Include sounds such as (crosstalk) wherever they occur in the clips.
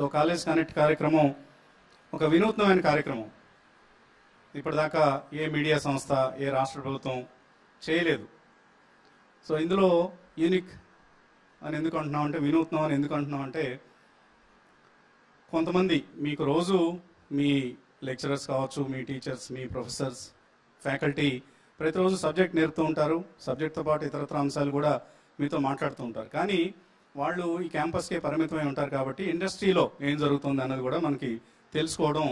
So college connect కార్యక్రమం ఒక వినూత్నమైన కార్యక్రమం. ఇప్పటిదాకా ఏ మీడియా సంస్థ ఏ రాష్ట్ర ప్రభుత్వం చేయలేదు. సో ఇందులో యూనిక్ అని ఎందుకు అంటున్నాం అంటే వినూత్నం అని ఎందుకు అంటున్నాం అంటే కొంతమంది మీకు రోజు మీ లెక్చరర్స్ కావచ్చు మీ టీచర్స్ మీ ప్రొఫెసర్స్ ఫ్యాకల్టీ ప్రతిరోజు సబ్జెక్ట్ నేర్పుతూ ఉంటారు. సబ్జెక్ట్తో పాటు ఇతరత్ర అంశాలు కూడా మీతో మాట్లాడుతూ ఉంటారు. కానీ వాళ్ళు ఈ క్యాంపస్కే పరిమితమై ఉంటారు కాబట్టి ఇండస్ట్రీలో ఏం జరుగుతుంది అన్నది కూడా మనకి తెలుసుకోవడం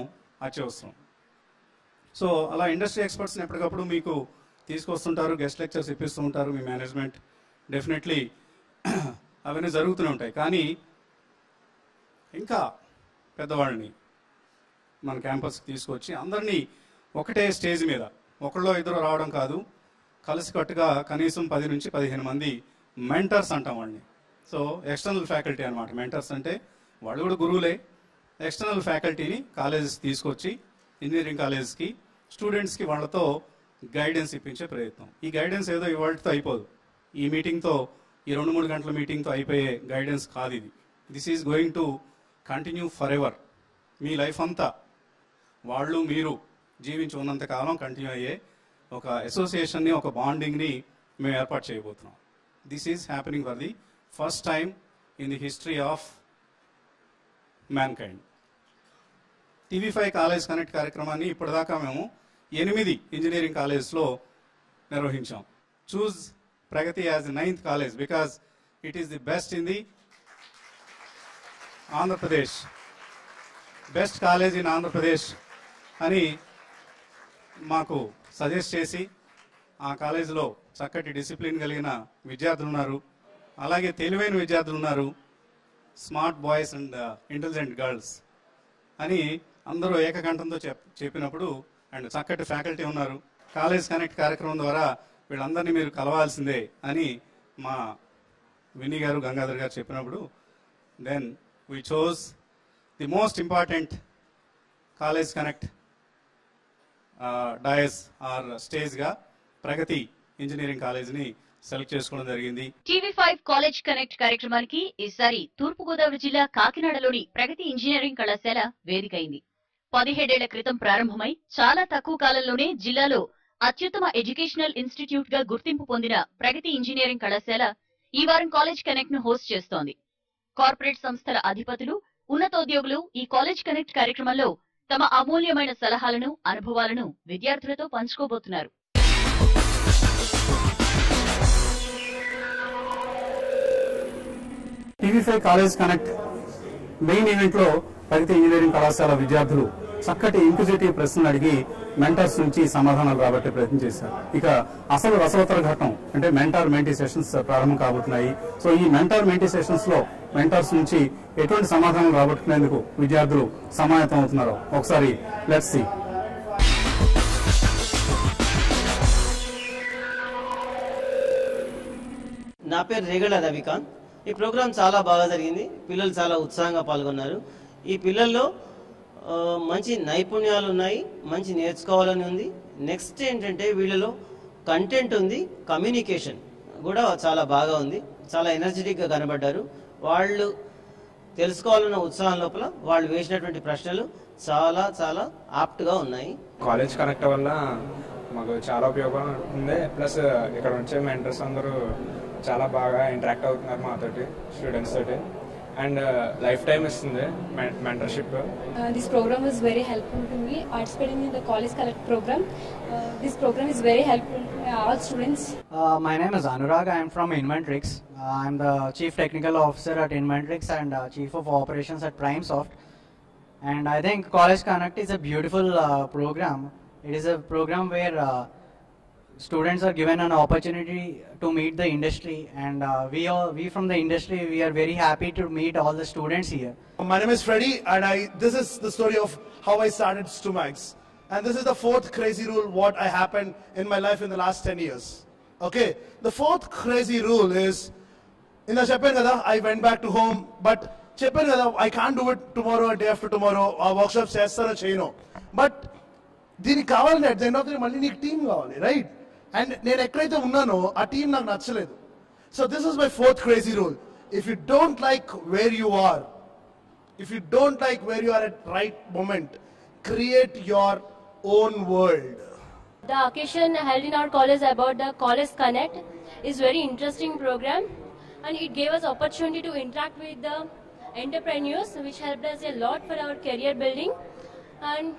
అత్యవసరం. సో అలా ఇండస్ట్రీ ఎక్స్పర్ట్స్ని ఎప్పటికప్పుడు మీకు తీసుకొస్తుంటారు గెస్ట్ లెక్చర్స్ ఇప్పిస్తూ ఉంటారు మీ మేనేజ్మెంట్ డెఫినెట్లీ అవన్నీ జరుగుతూనే ఉంటాయి. కానీ ఇంకా పెద్దవాళ్ళని మన క్యాంపస్కి తీసుకొచ్చి అందరినీ ఒకటే స్టేజ్ మీద ఒకళ్ళో ఇద్దరు రావడం కాదు కలిసికట్టుగా కనీసం పది నుంచి పదిహేను మంది మెంటర్స్ అంటాం వాళ్ళని. సో ఎక్స్టర్నల్ ఫ్యాకల్టీ అనమాట మెంటర్స్ అంటే వాళ్ళు కూడా గురువులే. ఎక్స్టర్నల్ ఫ్యాకల్టీని కాలేజెస్ తీసుకొచ్చి ఇంజనీరింగ్ కాలేజెస్కి స్టూడెంట్స్కి వాళ్ళతో గైడెన్స్ ఇప్పించే ప్రయత్నం. ఈ గైడెన్స్ ఏదో ఇవాళతో అయిపోదు. ఈ మీటింగ్తో ఈ రెండు మూడు గంటల మీటింగ్తో అయిపోయే గైడెన్స్ కాదు ఇది. This is going to continue for ever me life అంతా వాళ్ళు మీరు జీవించి ఉన్నంత కాలం కంటిన్యూ అయ్యే ఒక అసోసియేషన్ని ఒక బాండింగ్ని మేము ఏర్పాటు చేయబోతున్నాం. This is happening for the first time in the history of mankind TV five college connect కార్యక్రమాన్ని ఇప్పటిదాకా మేము ఎనిమిది ఇంజనీరింగ్ కాలేజ్లో నిర్వహించాం. Choose Pragathi as the ninth college because it is the best in the Andhra Pradesh best college in Andhra Pradesh అని మాకు suggest చేసి ఆ కాలేజీలో చక్కటి డిసిప్లిన్ కలిగిన విద్యార్థులు ఉన్నారు. అలాగే తెలివైన విద్యార్థులు ఉన్నారు. Smart boys and uh, intelligent girls అని అందరూ ఏకకంఠంతో చెప్ చెప్పినప్పుడు అండ్ చక్కటి ఫ్యాకల్టీ ఉన్నారు. కాలేజ్ కనెక్ట్ కార్యక్రమం ద్వారా వీళ్ళందరినీ మీరు కలవాల్సిందే అని మా విని గారు గంగాధర్ గారు చెప్పినప్పుడు then we chose the most important college connect dais or స్టేజ్గా Pragathi engineering కాలేజ్ని సెలెక్ట్ చేసుకోవడం జరిగింది. టీవీ ఫైవ్ కాలేజ్ కనెక్ట్ కార్యక్రమానికి ఈసారి తూర్పుగోదావరి జిల్లా కాకినాడలోని ప్రగతి ఇంజనీరింగ్ కళాశాల వేదికైంది. పదిహేడేళ్ళ క్రితం ప్రారంభమై చాలా తక్కువ కాలంలోనే జిల్లాలో అత్యుత్తమ ఎడ్యుకేషనల్ ఇన్స్టిట్యూట్గా గుర్తింపు పొందిన ప్రగతి ఇంజనీరింగ్ కళాశాల ఈ వారం కాలేజ్ కనెక్ట్ను హోస్ట్ చేస్తోంది. కార్పొరేట్ సంస్థల అధిపతులు ఉన్నతోద్యోగులు ఈ కాలేజ్ కనెక్ట్ కార్యక్రమంలో తమ అమూల్యమైన సలహాలను అనుభవాలను విద్యార్థులతో పంచుకోబోతున్నారు. TV five college connect main ఈవెంట్లో ప్రగతి ఇంజనీరింగ్ కళాశాల విద్యార్థులు చక్కటి ఇంక్విజిటివ్ ప్రశ్నలు అడిగి మెంటర్స్ నుంచి సమాధానాలు రాబట్టే ప్రయత్నం చేశారు. ఇక అసలు రసవత్తర ఘట్టం అంటే మెంటార్ మెంటీ సెషన్స్ ప్రారంభం కాబోతున్నాయి. సో ఈ మెంటార్ మెంటీ సెషన్స్లో మెంటర్స్ నుంచి ఎటువంటి సమాధానం రాబట్టుకునేందుకు విద్యార్థులు సమాయత్తం అవుతున్నారో ఒకసారి లెట్స్ సి నా పేరు రేగళ రవికాంత్. ఈ ప్రోగ్రాం చాలా బాగా జరిగింది. పిల్లలు చాలా ఉత్సాహంగా పాల్గొన్నారు. ఈ పిల్లల్లో మంచి నైపుణ్యాలు ఉన్నాయి మంచి నేర్చుకోవాలని ఉంది. నెక్స్ట్ ఏంటంటే వీళ్ళలో కంటెంట్ ఉంది కమ్యూనికేషన్ కూడా చాలా బాగా ఉంది. చాలా ఎనర్జెటిక్గా కనబడ్డారు. వాళ్ళు తెలుసుకోవాలన్న ఉత్సాహం లోపల వాళ్ళు వేసినటువంటి ప్రశ్నలు చాలా చాలా ఆప్ట్గా ఉన్నాయి. కాలేజ్ కనెక్ట్ వల్ల మాకు చాలా ఉపయోగం ఉంది. ప్లస్ ఇక్కడ వచ్చే మెంటర్స్ అందరూ చాలా బాగా ఇంటరాక్ట్ అవుతున్నారు మాతోటి స్టూడెంట్స్ తోటి. అండ్ లైఫ్ టైం ఇస్తుంది mentorship this program is very helpful to me participating in the college connect program this program is very helpful to my all students my name is Anurag I'm from Inventrix I'm the chief technical officer at Inventrix and chief of operations at prime soft and I think college connect is a beautiful program it is a program where students are given an opportunity to meet the industry, and uh, we all, we from the industry we are very happy to meet all the students here. My name is Freddie, and I this is the story of how I started Stumax. And this is the fourth crazy rule what I happened in my life in the last 10 years. Okay, the fourth crazy rule is in the చెప్పాను కదా I went back to home, but చెప్పాను కదా I can't do it tomorrow, day after tomorrow, ఆ workshop చేస్తానో చేయను but దీనికి కావాలంటే at the end of the మళ్ళీ నీకు టీం కావాలి రైట్ అండ్ నేను ఎక్కడైతే ఉన్నానో ఆ టీం నాకు నచ్చలేదు so this is my fourth crazy rule if you don't like where you are if you don't like where you are at right moment, create your own world. The occasion held in our college about the College Connect is very interesting program and it gave us opportunity to interact with the entrepreneurs which helped us a lot for our career building and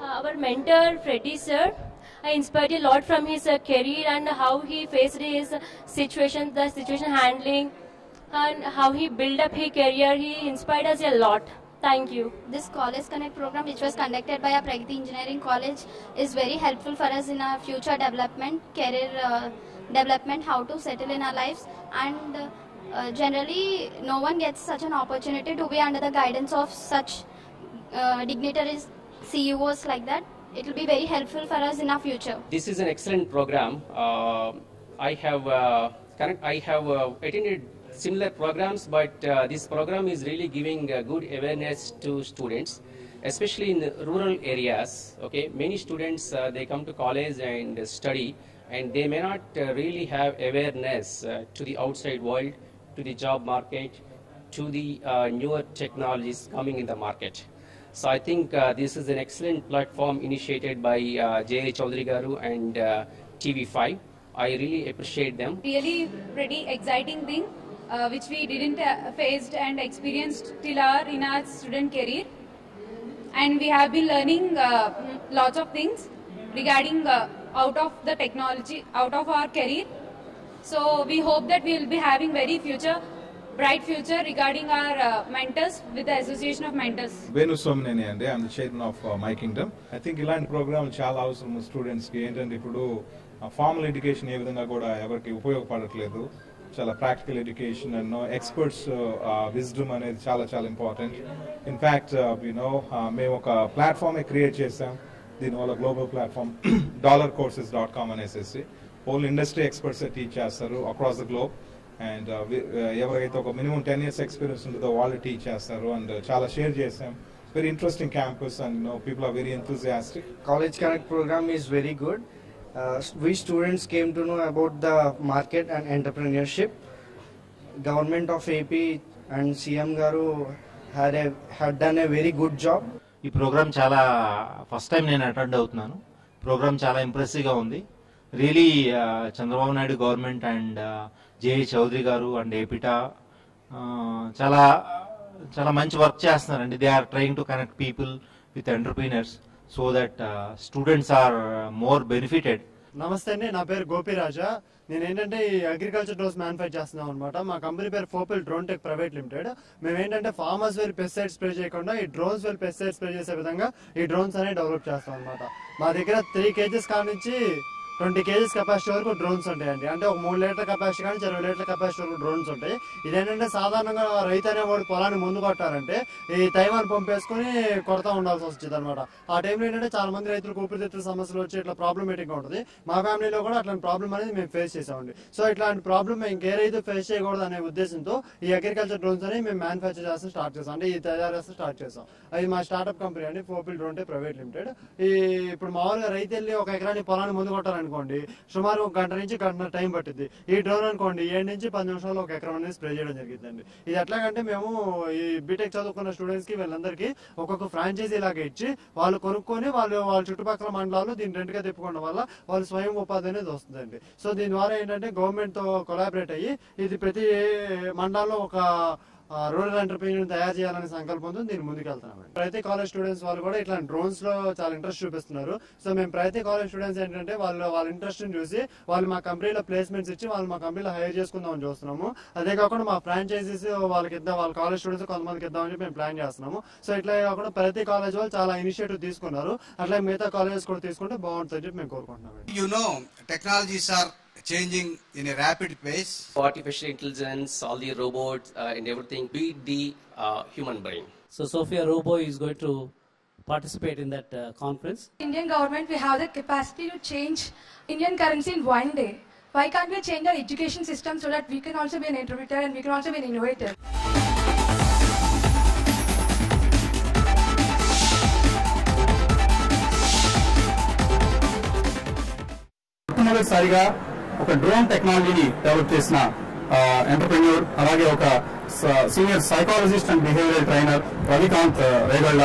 uh, our mentor Freddy sir Inspired a lot from his uh, career and how he faced his situation the situation handling and how he built up his career he inspired us a lot thank you This College Connect program, which was conducted by our Pragati Engineering College, is very helpful for us in our future development, career uh, development, how to settle in our lives. And uh, generally, no one gets such an opportunity to be under the guidance of such uh, dignitaries, CEOs like that. It will be very helpful for us in our future. This is an excellent program. Uh, I have uh, I have uh, attended similar programs, but uh, this program is really giving uh, good awareness to students, especially in the rural areas. Okay, many students uh, they come to college and study, and they may not really have awareness to the outside world, to the job market, to the newer technologies coming in the market. So I think uh, this is an excellent platform initiated by uh, J. Chaudhary Garu and uh, TV5. I really appreciate them. really pretty exciting thing uh, which we didn't uh, faced and experienced till our in our student career and we have been learning uh, lots of things regarding uh, out of the technology out of our career so we hope that we will be having very future bright future regarding our uh, mentors with the association of mentors. Venu Somaneni అండి I'm chairman of my kingdom I think ఇలాంటి program చాలా అవసరం స్టూడెంట్స్కి ఏంటంటే ఇప్పుడు uh, formal education ఏ విధంగా కూడా ఎవరికి ఉపయోగపడట్లేదు. చాలా practical education and experts wisdom అనేది చాలా చాలా ఇంపార్టెంట్ ఇన్ఫ్యాక్ట్ యూనో మేము ఒక ప్లాట్ఫామ్ క్రియేట్ చేసాం దీనివల్ల global platform dollar courses dot com అనేసి ఓన్లీ ఇండస్ట్రీ ఎక్స్పర్ట్స్ టీచ్ చేస్తారు across the globe and uh, uh, ఎవరికైతే ఒక మినిమం టెన్ ఇయర్స్ ఎక్స్పీరియన్స్ ఉంటుందో వాళ్ళు టీచ్ చేస్తారు. అండ్ uh, చాలా షేర్ చేసాం very interesting campus and no people are very enthusiastic college connect program is very good we students came to know about the market and entrepreneurship government of AP and CM గారు had a had done a very good job ఈ program చాలా first time నేను attend అవుతున్నాను. Program చాలా ఇంప్రెసివ్గా ఉంది. Really Chandrababu Naidu government and J Chowdary గారు and ఏపిటా చాలా చాలా మంచి వర్క్ చేస్తున్నారండి. They are trying to connect people with entrepreneurs so that students are more benefited నమస్తే అండి నా పేరు గోపిరాజా నేను ఏంటంటే ఈ అగ్రికల్చర్ డ్రోన్స్ మ్యానుఫ్యాక్చర్ చేస్తున్నాం అనమాట మా కంపెనీ పేరు ఫోపిల్ డ్రోన్ టెక్ ప్రైవేట్ లిమిటెడ్ మేము ఏంటంటే ఫార్మర్స్ వెళ్ళి పెస్టిసైడ్ స్ప్రే చేయకుండా ఈ డ్రోన్స్ వేర్ పెస్టిసైడ్ స్ప్రే చేసే విధంగా ఈ డ్రోన్స్ అనేవి డెవలప్ చేస్తాం అనమాట మా దగ్గర త్రీ కేజెస్ కానించి ట్వంటీ కేజీస్ కెపాసిటీ వరకు డ్రోన్స్ ఉంటాయండి. అంటే ఒక మూడు లీటర్ కెపాసిటీ కానీ ఇరవై లీటర్ కెపాసిటీ వరకు డ్రోన్స్ ఉంటాయి. ఇదేంటంటే సాధారణంగా రైతు అనేవాడు పొలాన్ని ముందు కొట్టారంటే ఈ తైవాన్ పంపేసుకుని కొడతా ఉండాల్సి వచ్చింది అనమాట ఆ టైంలో ఏంటంటే చాలా మంది రైతులకు ఊపిరితిత్తుల సమస్యలు వచ్చి ఇట్లా ప్రాబ్లమేటిక్గా ఉంటుంది. మా ఫ్యామిలీలో కూడా అట్లాంటి ప్రాబ్లం అనేది మేము ఫేస్ చేసామండి సో ఇట్లాంటి ప్రాబ్లం ఇంకే రైతు ఫేస్ చేయకూడదు అనే ఉద్దేశంతో ఈ అగ్రికల్చర్ డ్రోన్స్ అని మేము మ్యానుఫ్యాక్చర్ చేస్తాం స్టార్ట్ చేస్తాం. అంటే ఈ తయారు చేస్తే స్టార్ట్ చేస్తాం. అది మా స్టార్ట్అప్ కంపెనీ అండి ఫోపిల్ డ్రోన్ ప్రైవేట్ లిమిటెడ్ ఈ ఇప్పుడు మామూలుగా రైతు వెళ్ళి ఒక ఎకరాన్ని పొలాన్ని ముందు అనుకోండి సుమారు ఒక గంట నుంచి గంట టైం పట్టింది ఈ డ్రోన్ అనుకోండి ఏడు నుంచి పది నిమిషాల్లో ఒక ఎకరం అనేది స్ప్రే చేయడం జరిగిందండి ఇది ఎట్లాగంటే మేము ఈ బీటెక్ చదువుకున్న స్టూడెంట్స్కి వీళ్ళందరికీ ఒక్కొక్క ఫ్రాంచైజీ లాగా ఇచ్చి వాళ్ళు కొనుక్కొని వాళ్ళు వాళ్ళ చుట్టుపక్కల మండలాలు దీన్ని రెండుగా తిప్పుకోవడం వల్ల వాళ్ళు స్వయం ఉపాధి అనేది వస్తుందండి. సో దీని ద్వారా ఏంటంటే గవర్నమెంట్తో కొలాబరేట్ అయ్యి ఇది ప్రతి మండలంలో ఒక రూరల్ ఎంటర్ప్రీనియర్ తయారు చేయాలనే సంకల్పంతో దీన్ని ముందుకెళ్తున్నాం ప్రతి కాలేజ్ స్టూడెంట్స్ వాళ్ళు కూడా ఇట్లా డ్రోన్స్లో చాలా ఇంట్రెస్ట్ చూపిస్తున్నారు. సో మేము ప్రతి కాలేజ్ స్టూడెంట్స్ ఏంటంటే వాళ్ళు వాళ్ళ ఇంట్రెస్ట్ చూసి వాళ్ళు మా కంపెనీలో ప్లేస్మెంట్స్ ఇచ్చి వాళ్ళు మా కంపెనీలో హైర్ చేసుకుందామని చూస్తున్నాము. అదే కాకుండా మా ఫ్రాంచైజీస్ వాళ్ళకి ఇద్దాం వాళ్ళ కాలేజ్ స్టూడెంట్స్ కొంతమందికి ఇద్దామని చెప్పి మేము ప్లాన్ చేస్తున్నాము. సో ఇట్లా కాకుండా ప్రతి కాలేజ్ వాళ్ళు చాలా ఇనిషియేటివ్ తీసుకున్నారు. అట్లా మిగతా కాలేజెస్ కూడా తీసుకుంటే బాగుంటుందని చెప్పి మేము కోరుకుంటున్నాం you know technology sir changing in a rapid pace. Artificial intelligence, all the robots uh, and everything beat the uh, human brain. So Sophia Robo is going to participate in that uh, conference. Indian government, we have the capacity to change Indian currency in one day. Why can't we change our education system so that we can also be an interpreter and we can also be an innovator? మొట్టమొదటిసారిగా ఒక drone టెక్నాలజీని develop చేసిన entrepreneur అలాగే ఒక senior psychologist and behaviour trainer Ravikanth Regalla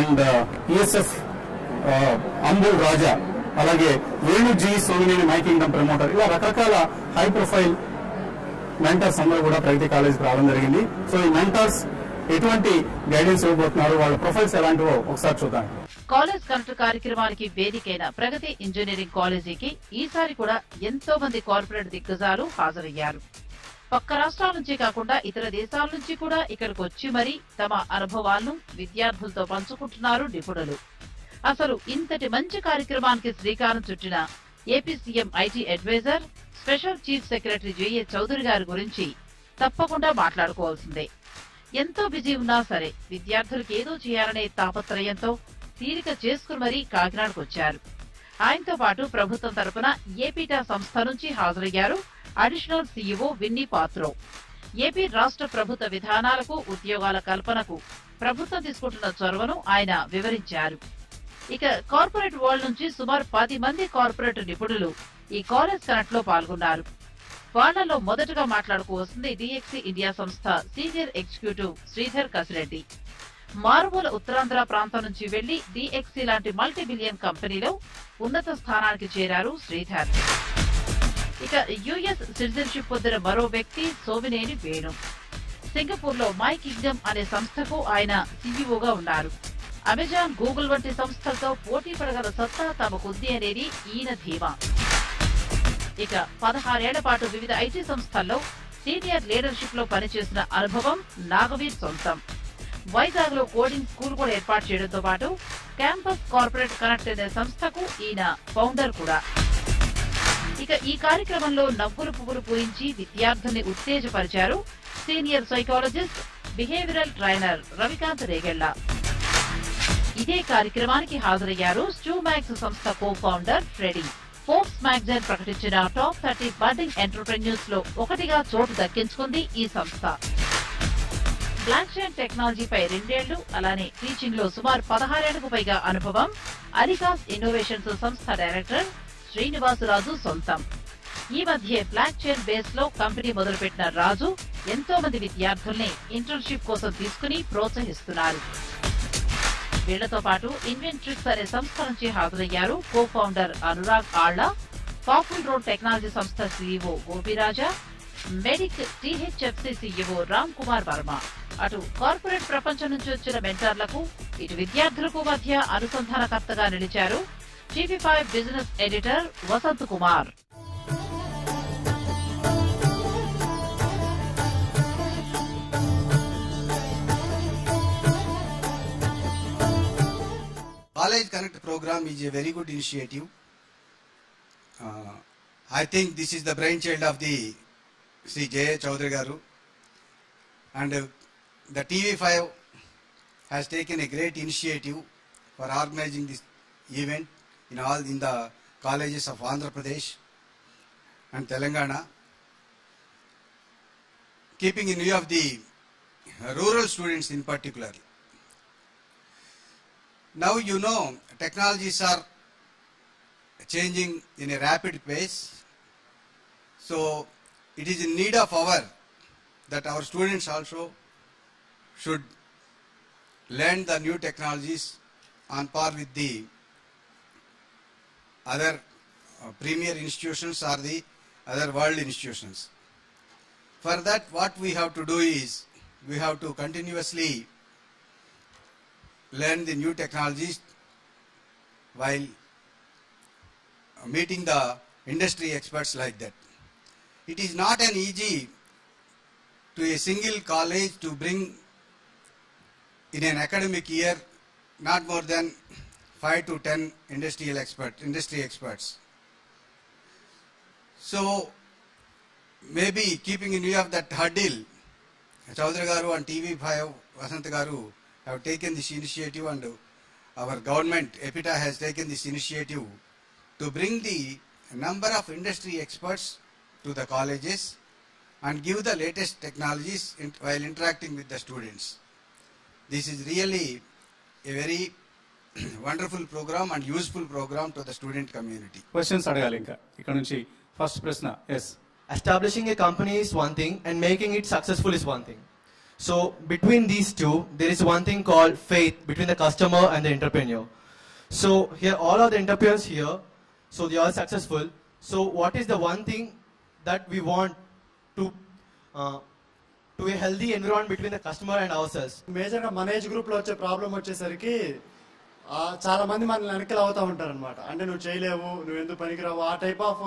and ESF uh, అంబుల్ రాజా అలాగే Venu ji Somineni my kingdom promoter ఇలా రకరకాల హై ప్రొఫైల్ మెంటర్స్ అందరూ కూడా ప్రగతి కాలేజ్ రావడం జరిగింది. సో ఈ మెంటర్స్ ఎటువంటి గైడెన్స్ ఇవ్వబోతున్నారు? వాళ్ళ ప్రొఫైల్స్ ఎలాంటివో ఒకసారి చూద్దాం. కాలేజ్ కనెక్ట్ కార్యక్రమానికి వేదికైన ప్రగతి ఇంజనీరింగ్ కాలేజీకి ఈసారి కూడా ఎంతో మంది కార్పొరేట్ దిగ్గజాలు హాజరయ్యారు. పక్క రాష్ట్రాల నుంచి కాకుండా ఇతర దేశాల నుంచి కూడా ఇక్కడికి వచ్చి మరీ తమ అనుభవాలను విద్యార్థులతో పంచుకుంటున్నారు నిపుణులు. అసలు ఇంతటి మంచి కార్యక్రమానికి శ్రీకారం చుట్టిన AP CM IT advisor special chief secretary J A Chowdary గారి గురించి తప్పకుండా మాట్లాడుకోవాల్సిందే. ఎంతో బిజీ ఉన్నా సరే విద్యార్థులకు ఏదో చేయాలనే తాపత్రయంతో తీరిక చేసుకుని మరీ కాకినాడకు వచ్చారు. ఆయనతో పాటు ప్రభుత్వం తరపున ఏపీటా సంస్థ నుంచి హాజరయ్యారు additional CEO Vinny Patro. AP రాష్ట్ర ప్రభుత్వ విధానాలకు ఉద్యోగాల కల్పనకు ప్రభుత్వం తీసుకుంటున్న చొరవను ఆయన వివరించారు. ఇక కార్పొరేట్ వరల్డ్ నుంచి సుమారు పది మంది కార్పొరేట్ నిపుణులు ఈ కాలేజ్ కనెక్ట్లో పాల్గొన్నారు. వాళ్ళలో మొదటగా మాట్లాడుకోవాల్సింది డిఎక్సీ ఇండియా సంస్థ సీనియర్ ఎగ్జిక్యూటివ్ శ్రీధర్ కసిరెడ్డి. మారుమూల ఉత్తరాంధ్ర ప్రాంతం నుంచి వెళ్ళి డిఎక్సి లాంటి మల్టీ బిలియన్ కంపెనీలో ఉన్నత స్థానానికి చేరారు శ్రీధర్. ఇక యుఎస్ సిటిజన్షిప్ పొందిన మరో వ్యక్తి సోమినేని వేణు. సింగపూర్లో మై కింగ్డమ్ అనే సంస్థకు ఆయన సీఈఓగా ఉన్నారు. అమెజాన్ గూగుల్ వంటి సంస్థలతో పోటీ పడగల సత్తా తమకుంది అనేది ఈయన ధీమా. ఇక పదహారేళ్ళ పాటు వివిధ ఐటీ సంస్థల్లో సీనియర్ లీడర్షిప్లో పనిచేసిన అనుభవం నాగవీర్ సొంతం. వైజాగ్లో కోడింగ్ స్కూల్ కూడా ఏర్పాటు చేయడంతో పాటు క్యాంపస్ కార్పొరేట్ కనెక్ట్ అనే సంస్థకు ఈయన ఫౌండర్ కూడా. ఇక ఈ కార్యక్రమంలో నవ్వులు పువ్వులు పూరించి విద్యార్థుల్ని ఉత్తేజపరిచారు senior psychologist behavioural trainer Ravikanth Regalla ఇదే కార్యక్రమానికి హాజరయ్యారు స్టూమాక్స్ సంస్థ co founder Freddy Forbes magazine ప్రకటించిన టాప్ థర్టీ బర్డింగ్ ఎంటర్ప్రెన్యూర్స్లో ఒకటిగా చోటు దక్కించుకుంది ఈ సంస్థ. బ్లాక్ చైన్ టెక్నాలజీపై రెండేళ్ళు అలానే టీచింగ్లో సుమారు పదహారేళ్ళకు పైగా అనుభవం అరికాస్ ఇన్నోవేషన్స్ సంస్థ డైరెక్టర్ శ్రీనివాసరాజు సొంతం. ఈ మధ్య బ్లాక్ చైన్ బేస్లో కంపెనీ మొదలుపెట్టిన రాజు ఎంతో మంది విద్యార్థుల్ని ఇంటర్న్షిప్ కోసం తీసుకుని ప్రోత్సహిస్తున్నారు. వీళ్ళతో పాటు ఇన్వెంట్రిక్స్ అనే సంస్థ నుంచి హాజరయ్యారు. కో ఫౌండర్ అనురాగ్ ఆళ్ళ పాపుల్ రోడ్ టెక్నాలజీ సంస్థ CEO Gopiraja medic THFC CEO Ram Kumar Varma. అటు కార్పొరేట్ ప్రపంచం నుంచి వచ్చిన మెంటార్లకు ఇటు విద్యార్థులకు మధ్య అనుసంధానకర్తగా నిలిచారు. TV five business editor Vasanth Kumar. College Connect program is a very good initiative. Uh, I think this is the brainchild of the Sri J. Chaudhary Garu. And uh, the TV5 has taken a great initiative for organizing this event in all in the colleges of Andhra Pradesh and Telangana. Keeping in view of the rural students in particular. Now you know technologies are changing in a rapid pace. So it is in need of our that our students also should learn the new technologies on par with the other uh, premier institutions or the other world institutions. For that what we have to do is we have to continuously learn the new technologies while meeting the industry experts like that. It is not an easy to a single college to bring in an academic year not more than 5 to 10 industrial expert, industry experts. So maybe keeping in view of that hurdle, Chaudhary Garu and TV5 Vasant Garu have taken this initiative and our government, EPITA has taken this initiative to bring the number of industry experts to the colleges and give the latest technologies in, while interacting with the students. This is really a very wonderful program and useful program to the student community. Questions అడగాలి ఇంకా ఇక్కడ నుంచి first ప్రశ్న is Establishing a company is one thing and making it successful is one thing. So between these two, there is one thing called faith between the customer and the entrepreneur. So here, all are the entrepreneurs here, so they are successful. So what is the one thing that we want to uh, to a healthy environment between the customer and ourselves? మేజర్గా మన age గ్రూప్లో వచ్చే problem వచ్చేసరికి ఆ, చాలా మంది మనల్ని వెనకలు అవుతా ఉంటారు అనమాట అంటే నువ్వు చేయలేవు నువ్వు ఎందుకు పనికిరావు ఆ టైప్ ఆఫ్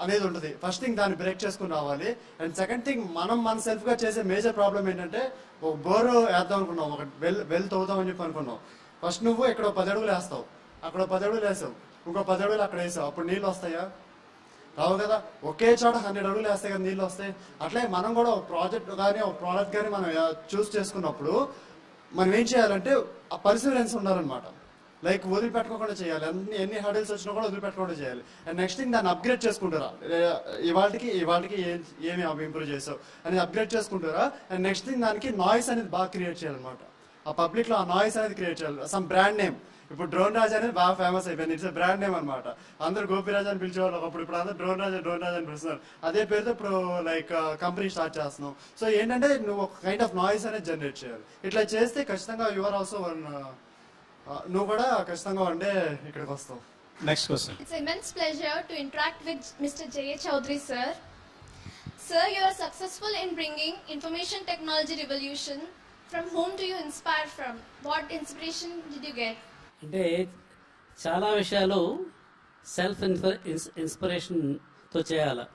అనేది ఉంటుంది. ఫస్ట్ థింగ్ దాన్ని బ్రేక్ చేసుకుని రావాలి. అండ్ సెకండ్ థింగ్ మనం మన సెల్ఫ్గా చేసే మేజర్ ప్రాబ్లం ఏంటంటే ఒక బోరు వేద్దాం అనుకున్నాం. ఒక వెల్ వెల్ తవ్వుదాం అని చెప్పి అనుకున్నాం. ఫస్ట్ నువ్వు ఇక్కడ పది అడుగులు వేస్తావు. అక్కడ పది అడుగులు వేసావు. ఇంకో పది అడుగులు అక్కడ వేసావు. అప్పుడు నీళ్ళు వస్తాయా? రావు కదా. ఒకే చోట హండ్రెడ్ అడుగులు వేస్తే కదా నీళ్ళు వస్తాయి. అట్లే మనం కూడా ఒక ప్రాజెక్ట్ కానీ ఒక ప్రోడక్ట్ కానీ మనం చూస్ చేసుకున్నప్పుడు మనం ఏం చేయాలంటే ఆ పర్సివరెన్స్ ఉండాలన్నమాట. లైక్ వదిలిపెట్టుకోకుండా చేయాలి. అన్ని ఎన్ని హడల్స్ వచ్చినా కూడా వదిలిపెట్టకుండా చేయాలి. అండ్ నెక్స్ట్ థింగ్ దాన్ని అప్గ్రేడ్ చేసుకుంటారా? ఇవాళకి ఇవాళకి ఏం ఏమి ఇంప్రూవ్ చేసావు? అనేది అప్గ్రేడ్ చేసుకుంటారా? అండ్ నెక్స్ట్ థింగ్ దానికి నాయిస్ అనేది బాగా క్రియేట్ చేయాలన్నమాట. ఆ పబ్లిక్లో ఆ నాయిస్ అనేది క్రియేట్ చేయాలి. సమ్ బ్రాండ్ నేమ్ ఇప్పుడు డ్రోన్ రాజ్ అనేది బాగా ఫేమస్ అయిపోయింది. ఇట్స్ బ్రాండ్ నేమ్ అనమాట అందరూ గోపిరాజ్ అని పిలిచేవాళ్ళు ఒకప్పుడు. ఇప్పుడు అందరూ డ్రోన్ రాజ్ డ్రోన్ రాజ్ అని పిలుస్తున్నారు. అదే పేరుతో ఇప్పుడు లైక్ కంపెనీ స్టార్ట్ చేస్తున్నాం. సో ఏంటంటే నువ్వు ఒక కైండ్ ఆఫ్ నాయిస్ అనేది జనరేట్ చేయాలి. ఇట్లా చేస్తే ఖచ్చితంగా యువర్ ఆల్సో వన్ నువ్వు కూడా ఖచ్చితంగా అంటే ఇక్కడికి వస్తావు. Next question it's immense pleasure to interact with mister Jaya Chowdary sir sir you are successful in bringing information technology revolution from home to you inspire from what inspiration did you get అంటే చాలా విషయాలు self ఇన్స్పిరేషన్తో చేయాలి.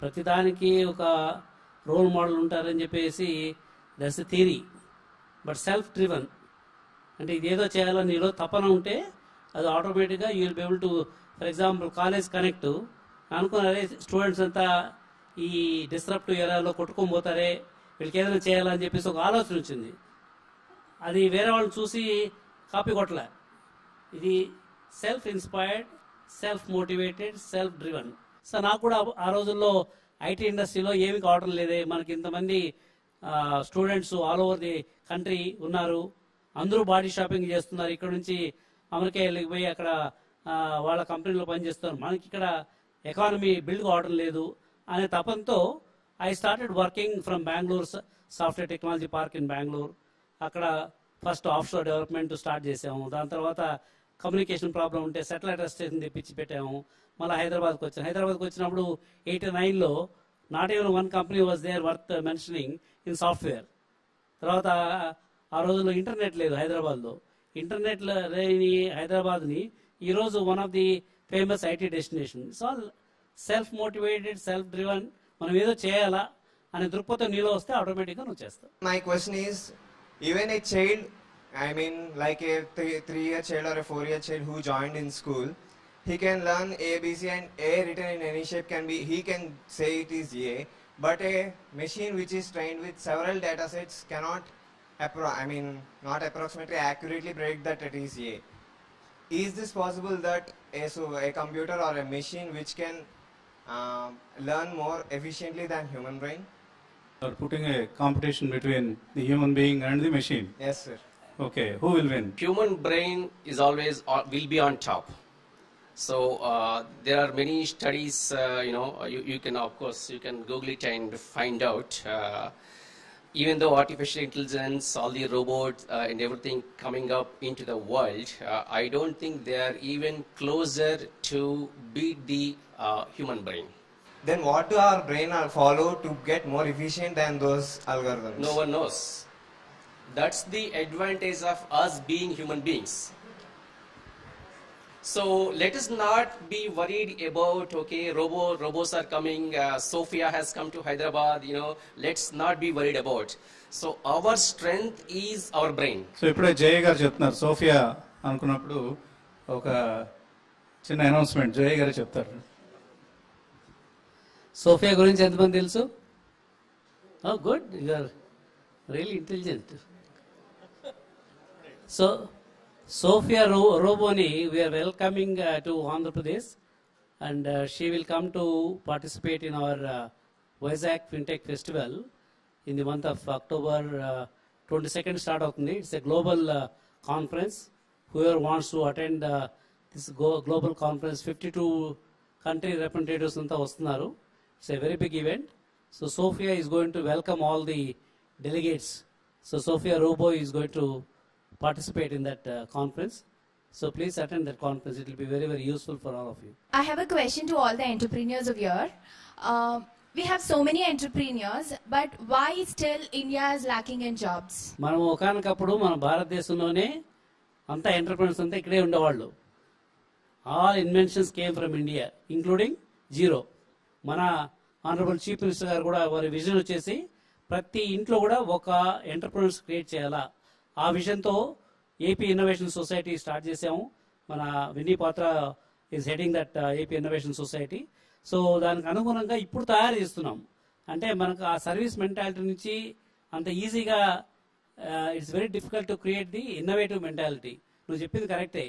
ప్రతిదానికి ఒక role model ఉంటారని చెప్పేసి thus theory but self driven అంటే ఇదేదో చేయాలో నీలో తపన ఉంటే అది ఆటోమేటిక్గా you will be able to for example college connect అనుకున్నారే students అంతా ఈ డిస్రప్టివ్ ఏరియాలో కొట్టుకొని పోతారే వీళ్ళకి ఏదైనా చేయాలని చెప్పేసి ఒక ఆలోచన వచ్చింది. అది వేరే వాళ్ళని చూసి కాపీ కొట్టలే. ఇది self inspired self motivated self driven so నాకు కూడా ఆ రోజుల్లో ఐటీ ఇండస్ట్రీలో ఏమి కావడం లేదే. మనకి ఇంతమంది students all over the country ఉన్నారు. అందరూ బాడీ షాపింగ్ చేస్తున్నారు. ఇక్కడ నుంచి అమెరికా వెళ్ళిపోయి అక్కడ వాళ్ళ కంపెనీలో పనిచేస్తున్నారు. మనకి ఇక్కడ ఎకానమీ బిల్డ్ కావడం లేదు అనే తపంతో I started working from Bengaluru software technology park in Bengaluru. అక్కడ ఫస్ట్ ఆఫ్షోర్ డెవలప్మెంట్ స్టార్ట్ చేసాము. దాని తర్వాత కమ్యూనికేషన్ ప్రాబ్లం ఉంటే సెటిలైట్ స్టేషన్ తెప్పించి పెట్టాము. మళ్ళీ హైదరాబాద్కి వచ్చాను హైదరాబాద్కి వచ్చినప్పుడు ఎయిటీ నైన్లో not even one company was there worth mentioning in software తర్వాత ఆ రోజుల్లో ఇంటర్నెట్ లేదు హైదరాబాద్లో. ఇంటర్నెట్ లేని ఈ రోజు one of the famous IT destination so self motivated self driven మనం ఏదో చేయాలా అనే దృక్పథం నీలో వస్తే ఆటోమేటిక్గా నువ్వు చేస్తావు. My question is even a child I mean like a three year child or four year child who join in school he can learn BC and a return in any shape can be he can say it is a but a machine which is train with several data sets cannot appro- I mean, not approximately accurately predict that it is A. Is this possible that a so a computer or a machine which can um, learn more efficiently than human brain? are putting a competition between the human being and the machine. Yes, sir. Okay, who will win? human brain is always on, will be on top so uh, there are many studies uh, you know you, you can of course you can google it and find out uh, even though artificial intelligence all the robots uh, and everything coming up into the world uh, i don't think they are even closer to beat the uh, human brain. Then what do our brain follow to get more efficient than those algorithms? no one knows. That's the advantage of us being human beings so let us not be worried about okay robo robos are coming uh, sophia has come to hyderabad you know let's not be worried about so our strength is our brain so ఇప్పుడే జయ గారు చెప్తున్నారు Sophia అనుకున్నప్పుడు ఒక చిన్న announcement జయ గారు చెప్తారు Sophia గురించి ఎంతమంది తెలుసు good you are really intelligent so Sophia Roboni, we are welcoming uh, to Andhra Pradesh and uh, she will come to participate in our uh, Vizag FinTech Festival in the month of October uh, 22nd start of May. It's a global uh, conference. Whoever wants to attend uh, this global conference, 52 country representatives Vastunaru. It's a very big event. So Sophia is going to welcome all the delegates. So Sophia Robo is going to participate in that uh, conference. So please attend that conference. It will be very, very useful for all of you. I have a question to all the entrepreneurs of here. Uh, we have so many entrepreneurs, but why still India is lacking in jobs? మనం ఒకనకప్పుడు మన భారతదేశంలోనే అంతా entrepreneurs అంతా ఇక్కడే ఉండేవాళ్ళు all inventions came from India including zero మన honourable chief minister గారు కూడా వారి విజన్ వచ్చేసి ప్రతి ఇంట్లో కూడా ఒక ఎంటర్ప్రినర్స్ క్రియేట్ చేయాలా ఆ విజన్తో ఏపీ ఇన్నోవేషన్ సొసైటీ స్టార్ట్ చేసాము మన Vinny Patra is heading that AP innovation society. So దానికి అనుగుణంగా ఇప్పుడు తయారు చేస్తున్నాం. అంటే మనకు ఆ సర్వీస్ మెంటాలిటీ నుంచి అంత ఈజీగా it's very difficult to create the innovative mentality నువ్వు చెప్పింది కరెక్టే.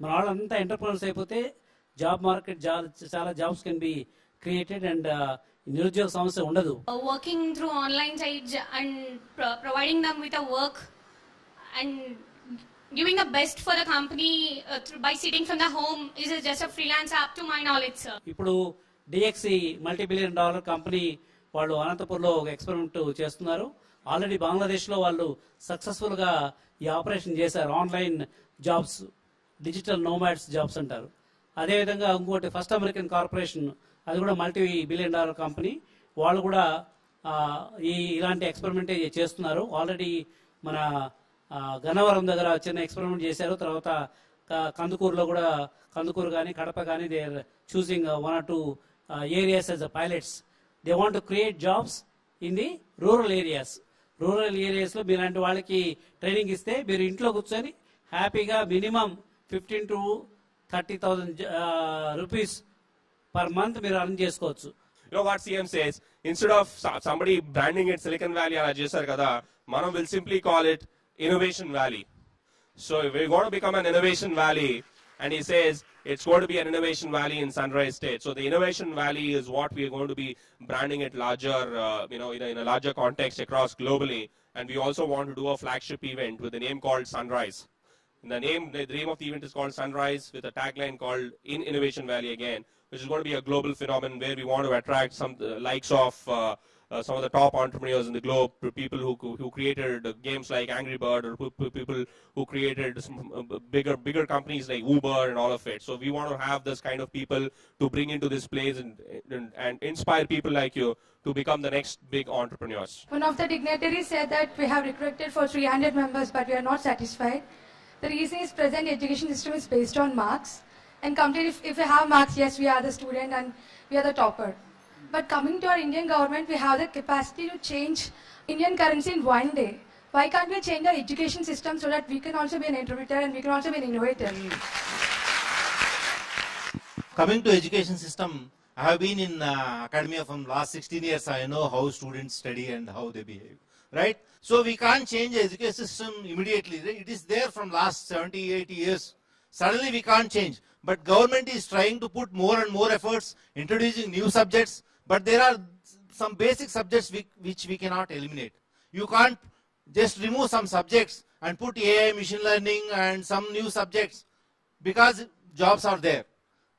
మన వాళ్ళంతా ఎంటర్ప్రినర్స్ అయిపోతే జాబ్ మార్కెట్ చాలా jobs can be created and నిరుద్యోగ సమస్య ఉండదు. Working through online online and providing them with work and doing the best for the company uh, through, by sitting from the home is just a freelance app to my knowledge, sir. ఇప్పుడు DXC multi billion dollar company వాళ్ళు అనంతపూర్లో ఒక experiment చేస్తున్నారు. Already బంగ్లాదేశ్లో వాళ్ళు సక్సెస్ఫుల్గా ఈ operation చేశారు. Online jobs digital nomads jobs అంటారు. అదేవిధంగా ఇంకోటి ఫస్ట్ అమెరికన్ కార్పొరేషన్ అది కూడా మల్టీ బిలియన్ డాలర్ కంపెనీ వాళ్ళు కూడా ఈ ఇలాంటి ఎక్స్పెరిమెంటే చేస్తున్నారు. ఆల్రెడీ మన గన్నవరం దగ్గర చిన్న ఎక్స్పెరిమెంట్ చేశారు. తర్వాత కందుకూరులో కూడా కందుకూరు కానీ కడప కానీ they are choosing one or two areas as a pilots they want to create jobs in the rural areas rural ఏరియాస్లో మీలాంటి వాళ్ళకి ట్రైనింగ్ ఇస్తే మీరు ఇంట్లో కూర్చొని హ్యాపీగా minimum fifteen to thirty thousand rupees per month మీరు అర్న్ చేసుకోవచ్చు. You know what CM says? Instead of somebody branding branding it Silicon అలా చేశారు కదా మనం will simply call it Innovation Valley. So we're going to become an Innovation Valley and he says it's going to be an Innovation Valley in Sunrise State. So the Innovation Valley is what we're going to be branding it larger, uh, you know, in a, in a larger context across globally. And we also want to do a flagship event with a name called Sunrise. And the name, the name of the event is called Sunrise with a tagline called In Innovation Valley again, which is going to be a global phenomenon where we want to attract some uh, likes of uh, uh, some of the top entrepreneurs in the globe, people who who created games like Angry Bird, or who- people who created uh, bigger bigger companies like Uber and all of it. So we want to have this kind of people to bring into this place and, and, and inspire people like you to become the next big entrepreneurs. One of the dignitaries said that we have recruited for 300 members, but we are not satisfied. The reason is present education system is based on marks. And complete, if, if we have marks, yes, we are the student and we are the topper. But coming to our Indian government, we have the capacity to change Indian currency in one day. Why can't we change our education system so that we can also be an interpreter and we can also be an innovator? Coming to education system, I have been in uh, academia from last 16 years. I know how students study and how they behave, right? So we can't change the education system immediately. It is there from last 70, 80 years. Suddenly we can't change. But government is trying to put more and more efforts, introducing new subjects. But there are some basic subjects we, which we cannot eliminate. You can't just remove some subjects and put AI, machine learning, and some new subjects because jobs are there.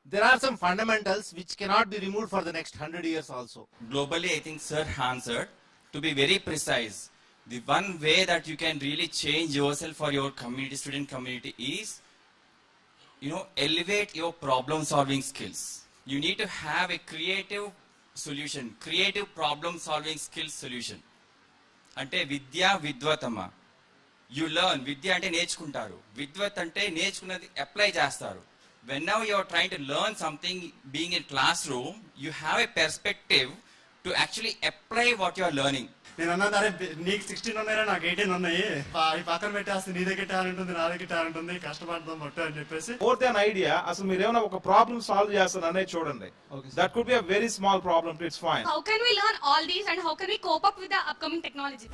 There are some fundamentals which cannot be removed for the next 100 years also. globally i think sir answered to be very precise the one way that you can really change yourself for your community student community is you know elevate your problem solving skills you need to have a creative solution creative problem solving skills solution అంటే విద్య విద్వతమ. You learn విద్య అంటే నేర్చుకుంటారు. విద్వత్ అంటే నేర్చుకున్నది apply చేస్తారు. When now you are train to learn something being in classroom you have a perspective to actually apply what you are learning నేను అన్నది అరే నీకు సిక్స్టీన్ ఉన్నాయా నాకు ఎయిటీన్ ఉన్నాయి. అవి పక్కన పెట్టేస్తే నీ దగ్గర టాలెంట్ ఉంది నా దగ్గర టాలెంట్ ఉంది కష్టపడదాం మొట్ట అని చెప్పేసి. మోర్ దాన్ ఐడియా అసలు మీరు ఏమైనా ఒక ప్రాబ్లమ్ సాల్వ్ చేస్తారు అనేది చూడండి. That could be a very small problem it's fine How can we learn all these and how can we cope up with the upcoming technology?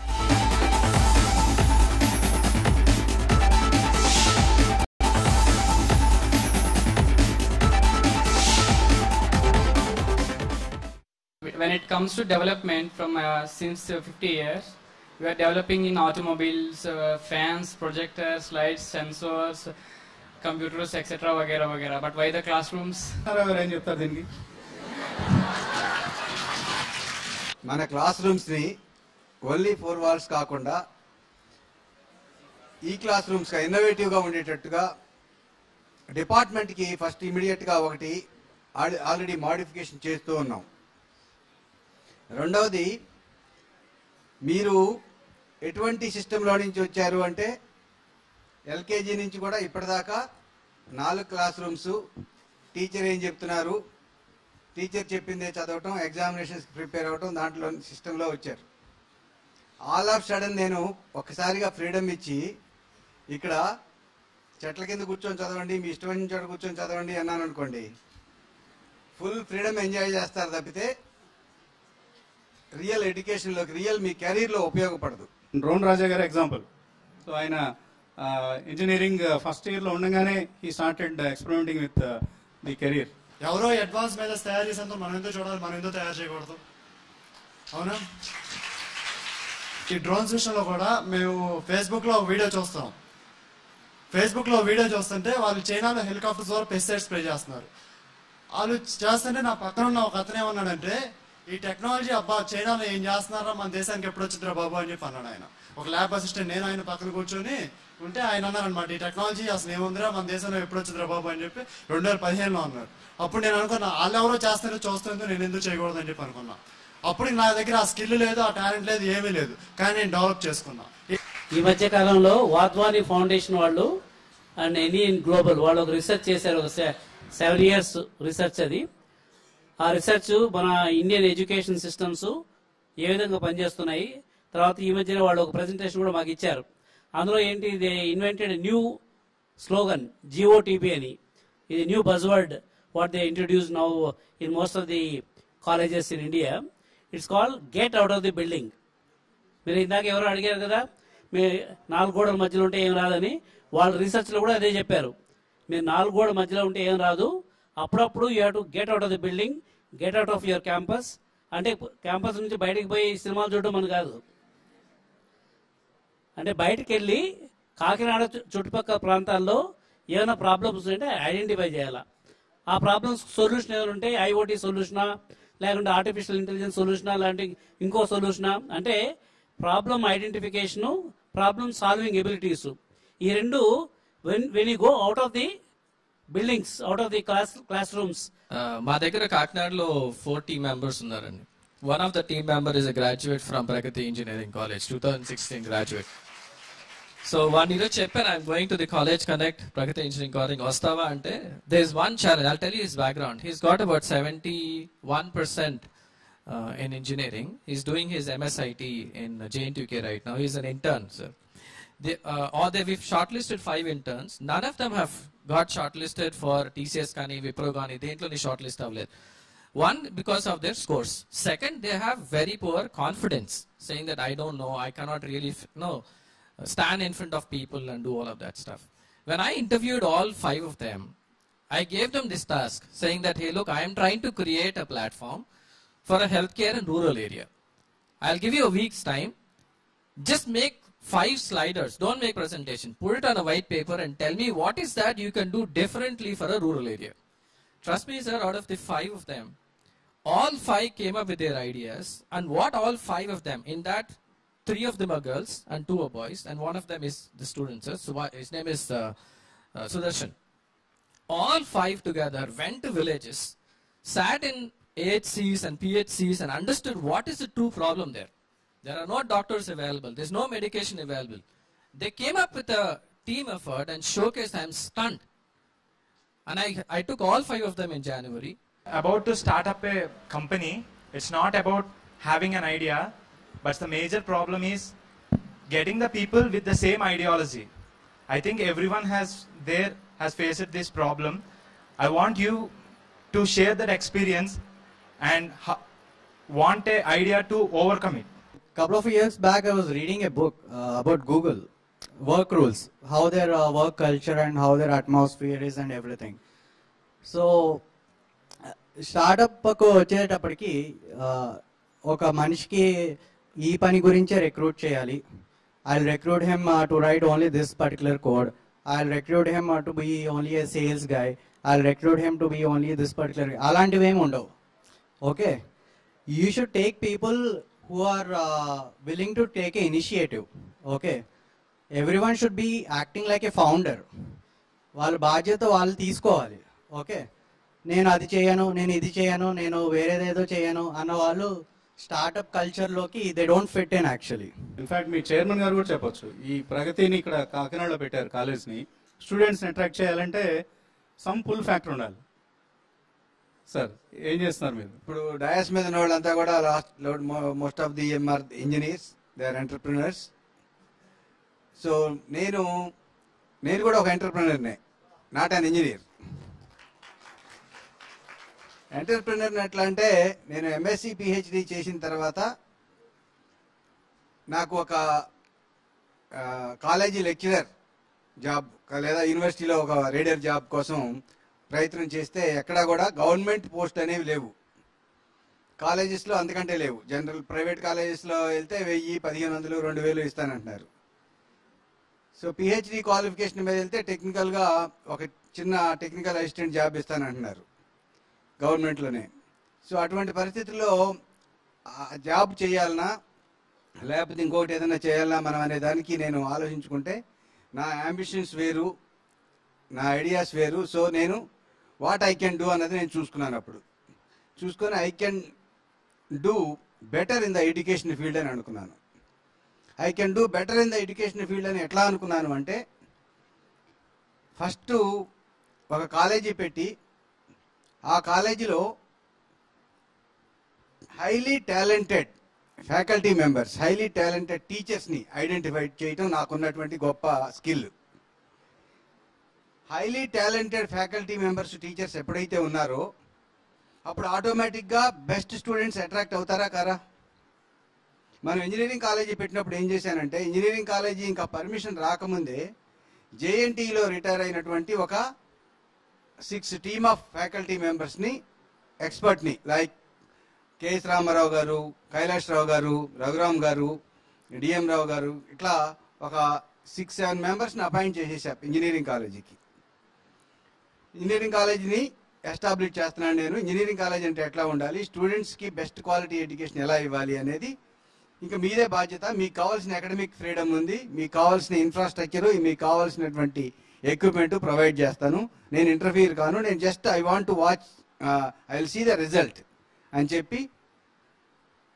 when it comes to development from uh, since uh, 50 years, we are developing in automobiles, uh, fans, projectors, lights, sensors, computers, etc. Vagera, vagera. But why the classrooms? మన class రూమ్స్ని only four walls కాకుండా ఈ class రూమ్స్గా ఇన్నోవేటివ్గా ఉండేటట్టుగా డిపార్ట్మెంట్కి first ఇమీడియట్గా ఒకటి already modification చేస్తూ ఉన్నాం రెండవది మీరు ఎటువంటి సిస్టంలో నుంచి వచ్చారు అంటే ఎల్కేజీ నుంచి కూడా ఇప్పటిదాకా నాలుగు క్లాస్ రూమ్స్ టీచర్ ఏం చెప్తున్నారు? టీచర్ చెప్పిందే చదవటం ఎగ్జామినేషన్స్ ప్రిపేర్ అవ్వటం దాంట్లో సిస్టంలో వచ్చారు. ఆల్ ఆఫ్ సడన్ నేను ఒక్కసారిగా ఫ్రీడమ్ ఇచ్చి ఇక్కడ చెట్ల కింద కూర్చొని చదవండి మీ ఇష్టమైన చోట కూర్చొని చదవండి అన్నాను అనుకోండి ఫుల్ ఫ్రీడమ్ ఎంజాయ్ చేస్తారు తప్పితే రియల్ ఎడ్యుకేషన్లోకి రియల్ మీ కెరీర్లో ఉపయోగపడదు. డ్రోన్ రాజా గారి ఎగ్జాంపుల్. సో ఆయన ఇంజనీరింగ్ ఫస్ట్ ఇయర్లో ఉండగానే ఈ started experimenting with the career ఎవరో అడ్వాన్స్ మెథడ్స్ తయారు చేసేంత మనం ఎందుకు చూడాలి? మనం ఎందుకు తయారు చేయకూడదు? అవునా? ఈ డ్రోన్స్ విషయంలో కూడా మేము ఫేస్బుక్లో ఒక వీడియో చూస్తాం. ఫేస్బుక్లో వీడియో చూస్తుంటే వాళ్ళు చైనాలో హెలికాప్టర్ ద్వారా పెస్టిసైడ్ స్ప్రే చేస్తున్నారు. వాళ్ళు చేస్తుంటే నా పక్కన ఉన్న ఒక అతను ఏమన్నాడంటే ఈ టెక్నాలజీ అబ్బా చైనాలో ఏం చేస్తున్నారా? మన దేశానికి ఎప్పుడు వచ్చిందిరా బాబు అని చెప్పి అన్నాడు ఆయన. ఒక ల్యాబ్ అసిస్టెంట్ నేను ఆయన పక్కన కూర్చొని ఉంటే ఆయన అన్నారనమాట ఈ టెక్నాలజీ అసలు ఏముందిరా? మన దేశంలో ఎప్పుడు వచ్చిందిరా బాబు? అని చెప్పి రెండు వేల పదిహేనులో అన్నారు. అప్పుడు నేను అనుకున్నా వాళ్ళు ఎవరో చేస్తారో చూస్తుందో నేను ఎందుకు చేయకూడదు? అని చెప్పి అనుకున్నా. అప్పుడు నా దగ్గర ఆ స్కిల్ లేదు ఆ టాలెంట్ లేదు ఏమీ లేదు. కానీ నేను డెవలప్ చేసుకున్నా. ఈ మధ్య కాలంలో వాద్వాని ఫౌండేషన్ వాళ్ళు అండ్ ఎనీ గ్లోబల్ వాళ్ళు ఒక రీసెర్చ్ చేశారు ఒక సెవెన్ ఇయర్స్ రీసెర్చ్ అది. ఆ రీసెర్చ్ మన ఇండియన్ ఎడ్యుకేషన్ సిస్టమ్స్ ఏ విధంగా పనిచేస్తున్నాయి? తర్వాత ఈ మధ్యన వాళ్ళు ఒక ప్రెజెంటేషన్ కూడా మాకు ఇచ్చారు. అందులో ఏంటి ఇది ఇన్వెంటెడ్ న్యూ స్లోగన్ జిఓటీపీ అని. ఇది new buzzword what they introduce now in most of the colleges in India it's call get out of the building మీరు ఇందాక ఎవరో అడిగారు కదా మీ నాలుగు గోడల మధ్యలో ఉంటే ఏం రాదని? వాళ్ళ రీసెర్చ్లో కూడా అదే చెప్పారు. మీరు నాలుగు గోడల మధ్యలో ఉంటే ఏం రాదు? అప్పుడప్పుడు you have to get out of the building get out of your campus అంటే క్యాంపస్ నుంచి బయటికి పోయి సినిమాలు చూడడం అని కాదు. అంటే బయటికి వెళ్ళి కాకినాడ చుట్టుపక్కల ప్రాంతాల్లో ఏమైనా ప్రాబ్లమ్స్ ఉంటే ఐడెంటిఫై చేయాలా. ఆ ప్రాబ్లమ్స్ సొల్యూషన్ ఏమైనా ఉంటే ఐఓటీ సొల్యూషనా లేకుంటే ఆర్టిఫిషియల్ ఇంటెలిజెన్స్ సొల్యూషనా లాంటి ఇంకో సొల్యూషనా అంటే problem identification problem solving abilities ఈ రెండు when when you go out of the buildings out of the class classrooms మా దగ్గర కాకినాడలో ఫోర్ టీమ్ మెంబర్స్ ఉన్నారండి. One of the team member is a graduate from Pragati engineering college two thousand sixteen graduate so వాడిని ఈరోజు చెప్పాను I'm going to the college connect Pragati engineering college వస్తావా అంటే they is one challenge I'll tell his background he's got about seventy one percent in engineering He's doing his MSIT in JNTK right now he's an intern sir They, uh, or they, we've shortlisted five interns. None of them have got shortlisted for TCS Kani, Wipro Kani. దేంట్లో నీ shortlist అవ్వలేదు One, because of their scores. Second, they have very poor confidence, saying that I don't know, I cannot really f- no, stand in front of people and do all of that stuff. When I interviewed all five of them, I gave them this task, saying that, hey, look, I am trying to create a platform for a healthcare in rural area. I'll give you a week's time. Just make five sliders. Don't make presentation. Put it on a white paper and tell me what is that you can do differently for a rural area. Trust me, sir, out of the five of them, all five came up with their ideas. And what all five of them, in that, three of them are girls and two are boys, and one of them is the student, sir. So his name is uh, uh, Sudarshan. All five together went to villages, sat in AHCs and PHCs, and understood what is the true problem there. There are no doctors available. There's no medication available. They came up with a team effort and showcased I'm stunned. And I, I took all five of them in January. about to start up a company, it's not about having an idea, but the major problem is getting the people with the same ideology. I think everyone has there has faced this problem. I want you to share that experience and want a idea to overcome it couple of years back i was reading a book uh, about google work rules how their uh, work culture and how their atmosphere is and everything so స్టార్టప్కు వచ్చేటప్పటికి uh, ఒక మనిషికి ఈ పని గురించే recruit చేయాలి I recruit him to write only this particular code I recruit him to be only a sales guy I recruit him to be only this particular అలాంటివి ఏమి ఉండవు okay you should take people who are uh, willing to take an initiative. Okay, everyone should be acting like a founder. వాళ్ళ బాధ్యత వాళ్ళు తీసుకోవాలి okay నేను అది చేయను నేను ఇది చేయను నేను వేరేదేదో చేయను అన్న వాళ్ళు startup కల్చర్లోకి they don't fit in actually in fact me chairman గారు కూడా చెప్పొచ్చు. ఈ ప్రగతిని ఇక్కడ కాకినాడలో పెట్టారు కాలేజ్ని. స్టూడెంట్స్ని అట్రాక్ట్ చేయాలంటే సమ్ పుల్ ఫ్యాక్టర్ ఉండాలి. సార్ ఏం చేస్తున్నారు మీరు? ఇప్పుడు డయాస్ మీద ఉన్న వాళ్ళంతా కూడా last most of the MR engineers they are entrepreneurs so నేను నేను కూడా ఒక ఎంటర్ప్రినర్నే నాట్ అన్ ఇంజనీర్ ఎంటర్ప్రినర్ ఎట్లా అంటే నేను ఎంఎస్సి పిహెచ్డి చేసిన తర్వాత నాకు ఒక కాలేజీ లెక్చరర్ జాబ్ లేదా యూనివర్సిటీలో ఒక రీడర్ జాబ్ కోసం ప్రయత్నం చేస్తే ఎక్కడా కూడా గవర్నమెంట్ పోస్ట్ అనేవి లేవు. కాలేజెస్లో అంతకంటే లేవు. జనరల్ ప్రైవేట్ కాలేజెస్లో వెళ్తే వెయ్యి పదిహేను వందలు రెండు వేలు ఇస్తానంటున్నారు. సో పిహెచ్డి క్వాలిఫికేషన్ మీద వెళ్తే టెక్నికల్గా ఒక చిన్న టెక్నికల్ అసిస్టెంట్ జాబ్ ఇస్తానంటున్నారు గవర్నమెంట్లోనే. సో అటువంటి పరిస్థితుల్లో జాబ్ చేయాలన్నా లేకపోతే ఇంకొకటి ఏదైనా చేయాలన్నా మనం అనే దానికి నేను ఆలోచించుకుంటే నా అంబిషన్స్ వేరు నా ఐడియాస్ వేరు. సో నేను వాట్ ఐ కెన్ డూ అన్నది నేను చూసుకున్నాను అప్పుడు. చూసుకొని I can do better in the education field అని అనుకున్నాను. I can do better in the education field అని ఎట్లా అనుకున్నాను అంటే ఫస్ట్ ఒక కాలేజీ పెట్టి ఆ కాలేజీలో highly talented faculty members highly talented టీచర్స్ని identify చేయటం నాకున్నటువంటి గొప్ప skill. Highly talented faculty members teachers ఎప్పుడైతే ఉన్నారో అప్పుడు ఆటోమేటిక్గా బెస్ట్ స్టూడెంట్స్ అట్రాక్ట్ అవుతారా కారా? మనం ఇంజనీరింగ్ కాలేజీ పెట్టినప్పుడు ఏం చేశానంటే ఇంజనీరింగ్ కాలేజీ ఇంకా పర్మిషన్ రాకముందే జేఎన్టీలో రిటైర్ అయినటువంటి ఒక సిక్స్ టీమ్ ఆఫ్ ఫ్యాకల్టీ మెంబర్స్ని ఎక్స్పర్ట్ని లైక్ కేఎస్ రామారావు గారు కైలాష్ రావు గారు రఘురామ్ గారు డిఎం రావు గారు ఇట్లా ఒక సిక్స్ సెవెన్ మెంబర్స్ని అపాయింట్ చేసేసాం ఇంజనీరింగ్ కాలేజీకి ఇంజనీరింగ్ కాలేజీని ఎస్టాబ్లిష్ చేస్తున్నాను నేను. ఇంజనీరింగ్ కాలేజ్ అంటే ఎట్లా ఉండాలి? స్టూడెంట్స్కి బెస్ట్ క్వాలిటీ ఎడ్యుకేషన్ ఎలా ఇవ్వాలి అనేది ఇంకా మీదే బాధ్యత. మీకు కావాల్సిన అకాడమిక్ ఫ్రీడమ్ ఉంది. మీకు కావాల్సిన ఇన్ఫ్రాస్ట్రక్చర్ మీకు కావాల్సినటువంటి ఎక్విప్మెంట్ ప్రొవైడ్ చేస్తాను. నేను ఇంటర్ఫీర్ కాను. నేను just I want to watch I will see the result అని చెప్పి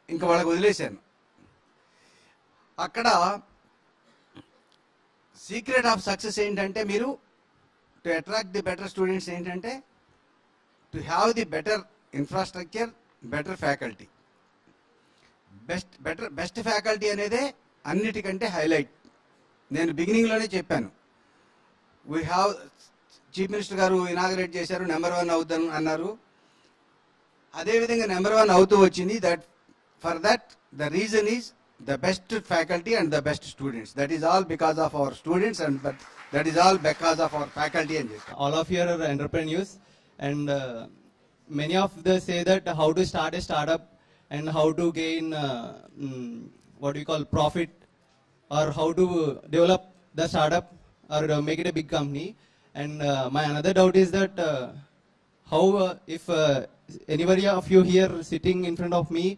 ఇంకా వాళ్ళకి వదిలేశాను. అక్కడ సీక్రెట్ ఆఫ్ సక్సెస్ ఏంటంటే మీరు to attract the better students ఏంటంటే to have the better infrastructure better faculty best better best faculty అనేదే అన్నిటికంటే హైలైట్ నేను బిగినింగ్లోనే చెప్పాను. వీ హ్యావ్ చీఫ్ మినిస్టర్ గారు ఇనాగరేట్ చేశారు నెంబర్ వన్ అవుతాను అన్నారు. అదేవిధంగా నెంబర్ వన్ అవుతూ వచ్చింది that for that the reason is the best faculty and the best students. That is all because of our students and but that is all because of our faculty and all of you are entrepreneurs and uh, many of them say that how to start a startup and how to gain uh, mm, what we call profit or how to develop the startup or make it a big company and uh, my another doubt is that uh, how uh, if uh, anybody of you here sitting in front of me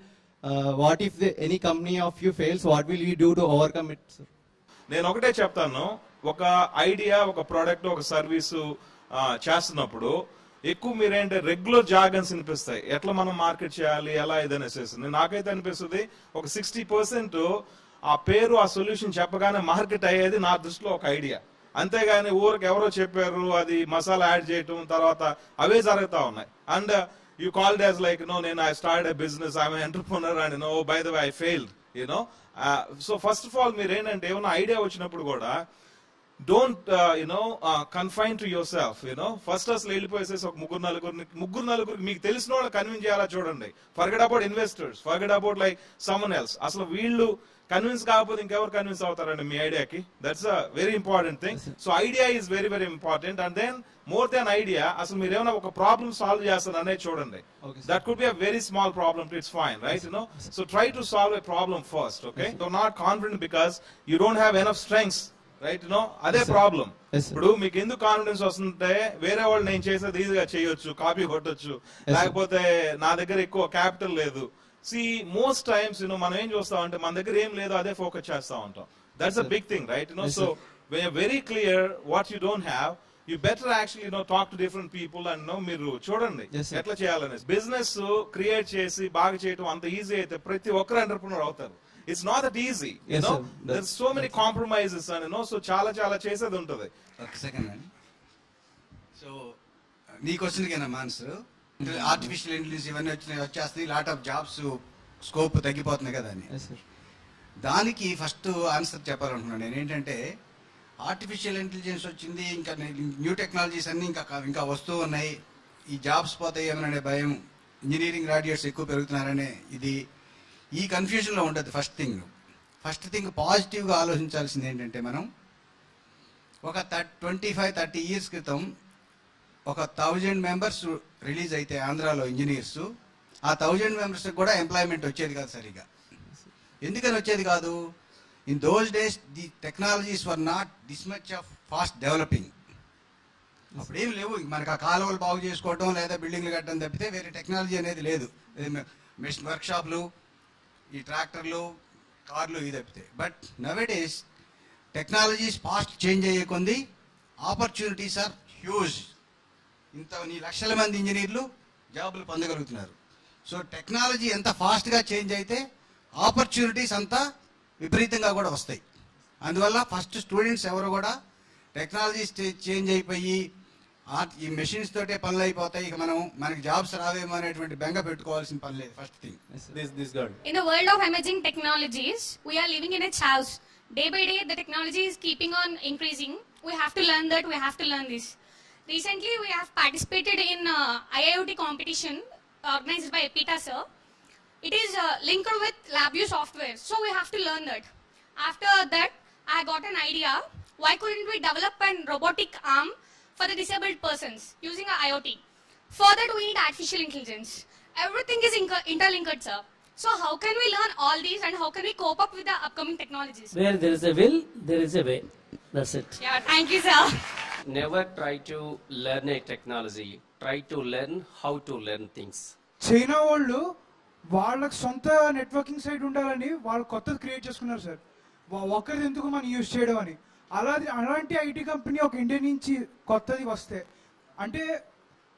what if any company of you fails what will you do to overcome it నేను ఒకటే చెప్తాను. ఒక idea ఒక product ఒక service చేస్తున్నప్పుడు ఎక్కువ మీరేంటే regular జాగన్స్ అనిపిస్తాయి ఎట్లా మనం మార్కెట్ చేయాలి ఎలా ఇది అనేసేసింది నాకైతే అనిపిస్తుంది ఒక సిక్స్టీ పర్సెంట్ ఆ పేరు ఆ సొల్యూషన్ చెప్పగానే మార్కెట్ అయ్యేది నా దృష్టిలో ఒక ఐడియా అంతేగాని ఊరికి ఎవరో చెప్పారు అది మసాలా యాడ్ చేయటం తర్వాత అవే జరుగుతూ ఉన్నాయి. And you called as like no నేను I start a business I entrepreneur and no by the way I failed you know so first of all మీరు ఏంటంటే ఏమైనా ఐడియా వచ్చినప్పుడు కూడా don't you know confine to yourself you know first అసలు వెళ్ళిపోయేసేసి ఒక ముగ్గురు నలుగురిని ముగ్గురు నలుగురికి మీకు తెలిసిన వాళ్ళు కన్విన్స్ చేయాలా చూడండి. Forget about investors forget about like someone else అసలు వీళ్ళు కన్విన్స్ కాకపోతే ఇంకెవరు కన్విన్స్ అవుతారండి మీ ఐడియాకి that's a very important thing so idea is very very important and then more than idea అసలు మీరు ఏమైనా ఒక ప్రాబ్లమ్ సాల్వ్ చేస్తారు అనేది చూడండి. That could be a very small problem it's fine right no so try to solve a problem first okay so not confident because you don't have enough strengths right no అదే. Problem. ఇప్పుడు మీకు ఎందుకు confidence వస్తుంటే వేరే వాళ్ళు నేను చేసేది ఈజీగా చేయొచ్చు కాపీ కొట్టొచ్చు. లేకపోతే నా దగ్గర ఎక్కువ క్యాపిటల్ లేదు. సి మోస్ట్ టైమ్స్ యూనో మనం ఏం చూస్తాం అంటే మన దగ్గర ఏం లేదో అదే ఫోకస్ చేస్తా ఉంటాం. That's a big thing right you know Yes, so very clear what you don't have you better actually know talk to different people and know మీరు చూడండి. ఎట్లా చేయాలని బిజినెస్ క్రియేట్ చేసి బాగా చేయడం అంత ఈజీ అయితే ప్రతి ఒక్కరు ఎంటర్ప్రినర్ అవుతారు. It's not that easy Yes, you know there so many compromises అని నో సో చాలా చాలా చేసేది ఉంటుంది. ఒక సెకండ్ సో నీ క్వశ్చన్కేనా ఆన్సర్ ఆర్టిఫిషియల్ ఇంటెలిజెన్స్ ఇవన్నీ వచ్చినాయి వచ్చేస్తున్నాయి లాట్ ఆఫ్ జాబ్స్ స్కోప్ తగ్గిపోతున్నాయి కదా అని. దానికి ఫస్ట్ ఆన్సర్ చెప్పాలనుకున్నాను నేను. ఏంటంటే ఆర్టిఫిషియల్ ఇంటెలిజెన్స్ వచ్చింది ఇంకా న్యూ టెక్నాలజీస్ అన్ని ఇంకా ఇంకా వస్తూ ఉన్నాయి. ఈ జాబ్స్ పోతాయి ఏమనే భయం. ఇంజనీరింగ్ గ్రాడ్యుయేట్స్ ఎక్కువ పెరుగుతున్నారనే ఇది. ఈ కన్ఫ్యూజన్లో ఉండదు ఫస్ట్ థింగ్ ఫస్ట్ థింగ్ పాజిటివ్గా ఆలోచించాల్సింది ఏంటంటే మనం ఒక ట్వంటీ ఫైవ్ థర్టీ ఇయర్స్ క్రితం ఒక థౌజండ్ మెంబర్స్ రిలీజ్ అయితే ఆంధ్రాలో ఇంజనీర్స్ ఆ థౌజండ్ మెంబర్స్ కూడా ఎంప్లాయ్మెంట్ వచ్చేది కాదు సరిగా ఎందుకని వచ్చేది కాదు? In those days the technologies were not this much of fast developing అప్పుడేం లేవు. మనకు ఆ కాలువలు బాగు చేసుకోవటం లేదా బిల్డింగ్లు కట్టడం తప్పితే వేరే టెక్నాలజీ అనేది లేదు. మిషన్ వర్క్షాప్లు ఈ ట్రాక్టర్లు కార్లు ఇవి తప్పితే. But nowadays technologies fast change అయ్యే కొంది ఆపర్చునిటీస్ ఆర్ హ్యూజ్ ఇంత నీ లక్షల మంది ఇంజనీర్లు జాబులు పొందగలుగుతున్నారు సో టెక్నాలజీ ఎంత ఫాస్ట్గా చేంజ్ అయితే ఆపర్చునిటీస్ అంతా విపరీతంగా కూడా వస్తాయి అందువల్ల ఫస్ట్ స్టూడెంట్స్ ఎవరు కూడా టెక్నాలజీ చేంజ్ అయిపోయి ఆ- ఈ మెషిన్స్ తోటే పనులు అయిపోతాయి ఇక మనం మనకి జాబ్స్ రావేమో అనేటువంటి బెంగ పెట్టుకోవాల్సిన పని లేదు first thing this this girl In the world of emerging technologies, we are living in a chaos. Day by day, the technology is keeping on increasing. We have to learn that. We have to learn this. Recently, we have participated in uh, IIoT competition organized by EPITA sir. It is uh, linked with LabVIEW software, so we have to learn that. After that, I got an idea. Why couldn't we develop an robotic arm for the disabled persons using a IoT? For that, we need artificial intelligence. Everything is interlinked, sir. So how can we learn all these and how can we cope up with the upcoming technologies? Where there is a will, there is a way. That's it. Yeah, thank you, sir. Never try to learn a technology. Try to learn how to learn things. China వాళ్ళు వాళ్ళకి సొంత networking site ఉండాలని వాళ్ళు కొత్తది create చేసుకున్నారు sir ఒక్కరిది ఎందుకు మనం use చేయడం అని. అలాది అలాంటి ఐటీ కంపెనీ ఒక ఇండియా నుంచి కొత్తది వస్తే అంటే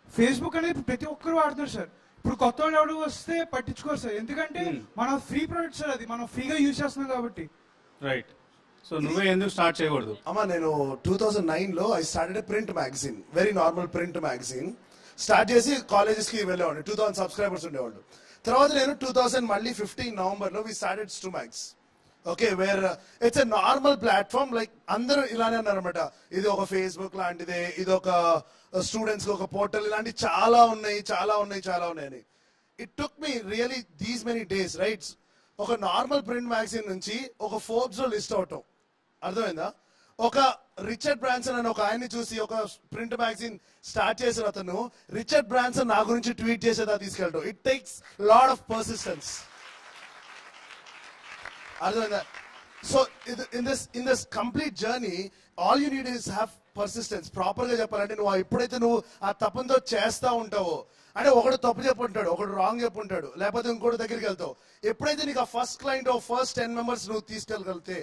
ఫేస్బుక్ అనేది ప్రతి ఒక్కరు వాడుతున్నారు సార్ ఇప్పుడు కొత్త వాళ్ళు ఎవరు వస్తే పట్టించుకోరు సార్ ఎందుకంటే మన ఫ్రీ ప్రొడక్ట్ సార్ అది. మనం ఫ్రీగా యూజ్ చేస్తున్నాం కాబట్టి. రైట్ సో నువ్వే ఎందుకు స్టార్ట్ చేయకూడదు? అమ్మా నేను టూ థౌజండ్ నైన్లో I started print magazine very normal print magazine start చేసి కాలేజెస్కి వెళ్ళేవాడు టూ థౌసండ్ సబ్స్క్రైబర్స్ ఉండేవాళ్ళు. తర్వాత నేను టూ థౌసండ్ మళ్ళీ ఫిఫ్టీన్ నవంబర్లో we started stu max okay where it's a normal platform like అందరూ ఇలానే అన్నారనమాట ఇది ఒక ఫేస్బుక్ లాంటిదే ఇది ఒక uh, స్టూడెంట్స్కి ఒక పోర్టల్ ఇలాంటి చాలా ఉన్నాయి చాలా ఉన్నాయి చాలా ఉన్నాయని it took me really these many days rights ఒక నార్మల్ ప్రింట్ మ్యాగజైన్ నుంచి ఒక ఫోర్బ్స్లో లిస్ట్ అవటం. అర్థమైందా? ఒక రిచర్డ్ బ్రాన్సన్ అని ఒక ఆయన్ని చూసి ఒక ప్రింట్ మ్యాగజైన్ స్టార్ట్ చేసిన అతను రిచర్డ్ బ్రాన్సన్ నా గురించి ట్వీట్ చేసేదా తీసుకెళ్ళడం. It takes lot of persistence అర్థమైందా? So in this in this complete journey all you need is have persistence ప్రాపర్గా చెప్పాలంటే నువ్వు ఎప్పుడైతే నువ్వు ఆ తపంతో చేస్తా ఉంటావో అంటే ఒకడు తప్పు చెప్పుంటాడు ఒకడు రాంగ్ చెప్పుంటాడు లేకపోతే ఇంకోటి దగ్గరికి వెళ్తావు ఎప్పుడైతే నీకు ఆ first client first ten members నువ్వు తీసుకెళ్ళగలితే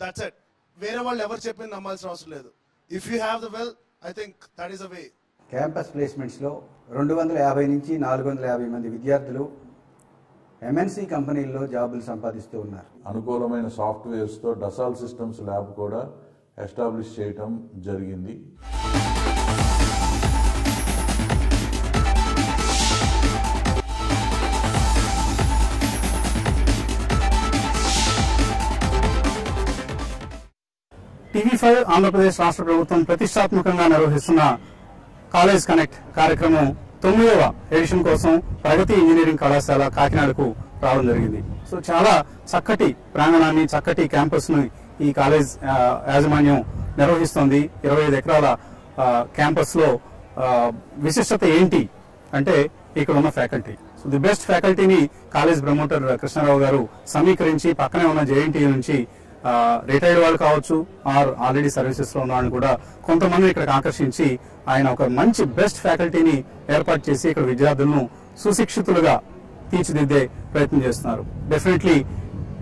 దట్స్ ఇట్ వేరే వాళ్ళు ఎవరు చెప్పింది నమ్మాల్సిన అవసరం లేదు. If you have the well I think that is a way campus ప్లేస్మెంట్స్లో రెండు వందల యాభై నుంచి నాలుగు వందల యాభై మంది విద్యార్థులు ఎంఎన్సి కంపెనీల్లో జాబులు సంపాదిస్తూ ఉన్నారు. అనుకూలమైన సాఫ్ట్వేర్స్తో డసాల్ సిస్టమ్స్ ల్యాబ్ కూడా ఎస్టాబ్లిష్ చేయటం జరిగింది. టీవీ ఫైవ్ ఆంధ్రప్రదేశ్ రాష్ట్ర ప్రభుత్వం ప్రతిష్టాత్మకంగా నిర్వహిస్తున్న కాలేజ్ కనెక్ట్ కార్యక్రమం తొమ్మిదవ ఎడిషన్ కోసం ప్రగతి ఇంజనీరింగ్ కళాశాల కాకినాడకు రావడం జరిగింది. సో చాలా చక్కటి ప్రాంగణాన్ని చక్కటి క్యాంపస్ను ఈ కాలేజ్ యాజమాన్యం నిర్వహిస్తోంది. ఇరవై ఐదు ఎకరాల క్యాంపస్లో విశిష్టత ఏంటి అంటే ఇక్కడ ఉన్న ఫ్యాకల్టీ. సో ది బెస్ట్ ఫ్యాకల్టీని కాలేజ్ ప్రమోటర్ కృష్ణారావు గారు సమీకరించి పక్కనే ఉన్న జేఎన్టీ నుంచి రిటైర్డ్ వాళ్ళు కావచ్చు ఆర్ ఆల్రెడీ సర్వీసెస్లో ఉన్న కూడా కొంతమంది ఇక్కడికి ఆకర్షించి ఆయన ఒక మంచి బెస్ట్ ఫ్యాకల్టీని ఏర్పాటు చేసి ఇక్కడ విద్యార్థులను సుశిక్షితులుగా తీర్చిదిద్దే ప్రయత్నం చేస్తున్నారు. Definitely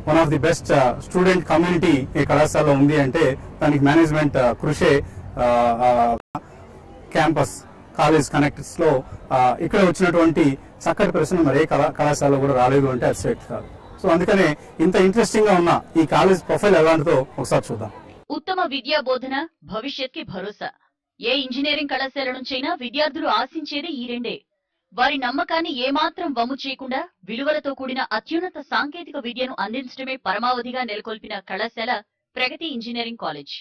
one of the best student community ఈ కళాశాలలో ఉంది అంటే దానికి మేనేజ్మెంట్ uh, కృషే క్యాంపస్ కాలేజ్ కనెక్ట్స్లో ఇక్కడ వచ్చినటువంటి చక్కటి ప్రశ్న మరి ఏ కళా కళాశాలలో కూడా రాలేదు అంటే అతిశక్తి కాదు. సో అందుకనే ఇంత ఇంట్రెస్టింగ్గా ఉన్న ఈ కాలేజ్ ప్రొఫైల్ ఎలాంటిదో ఒకసారి చూద్దాం. ఉత్తమ విద్యా బోధన భవిష్యత్కి భరోసా. ఏ ఇంజనీరింగ్ కళాశాల నుంచైనా విద్యార్థులు ఆశించేది ఈ రెండే. వారి నమ్మకాన్ని ఏమాత్రం వమ్ము చేయకుండా విలువలతో కూడిన అత్యున్నత సాంకేతిక విద్యను అందించడమే పరమావధిగా నెలకొల్పిన కళాశాల ప్రగతి ఇంజనీరింగ్ కాలేజ్.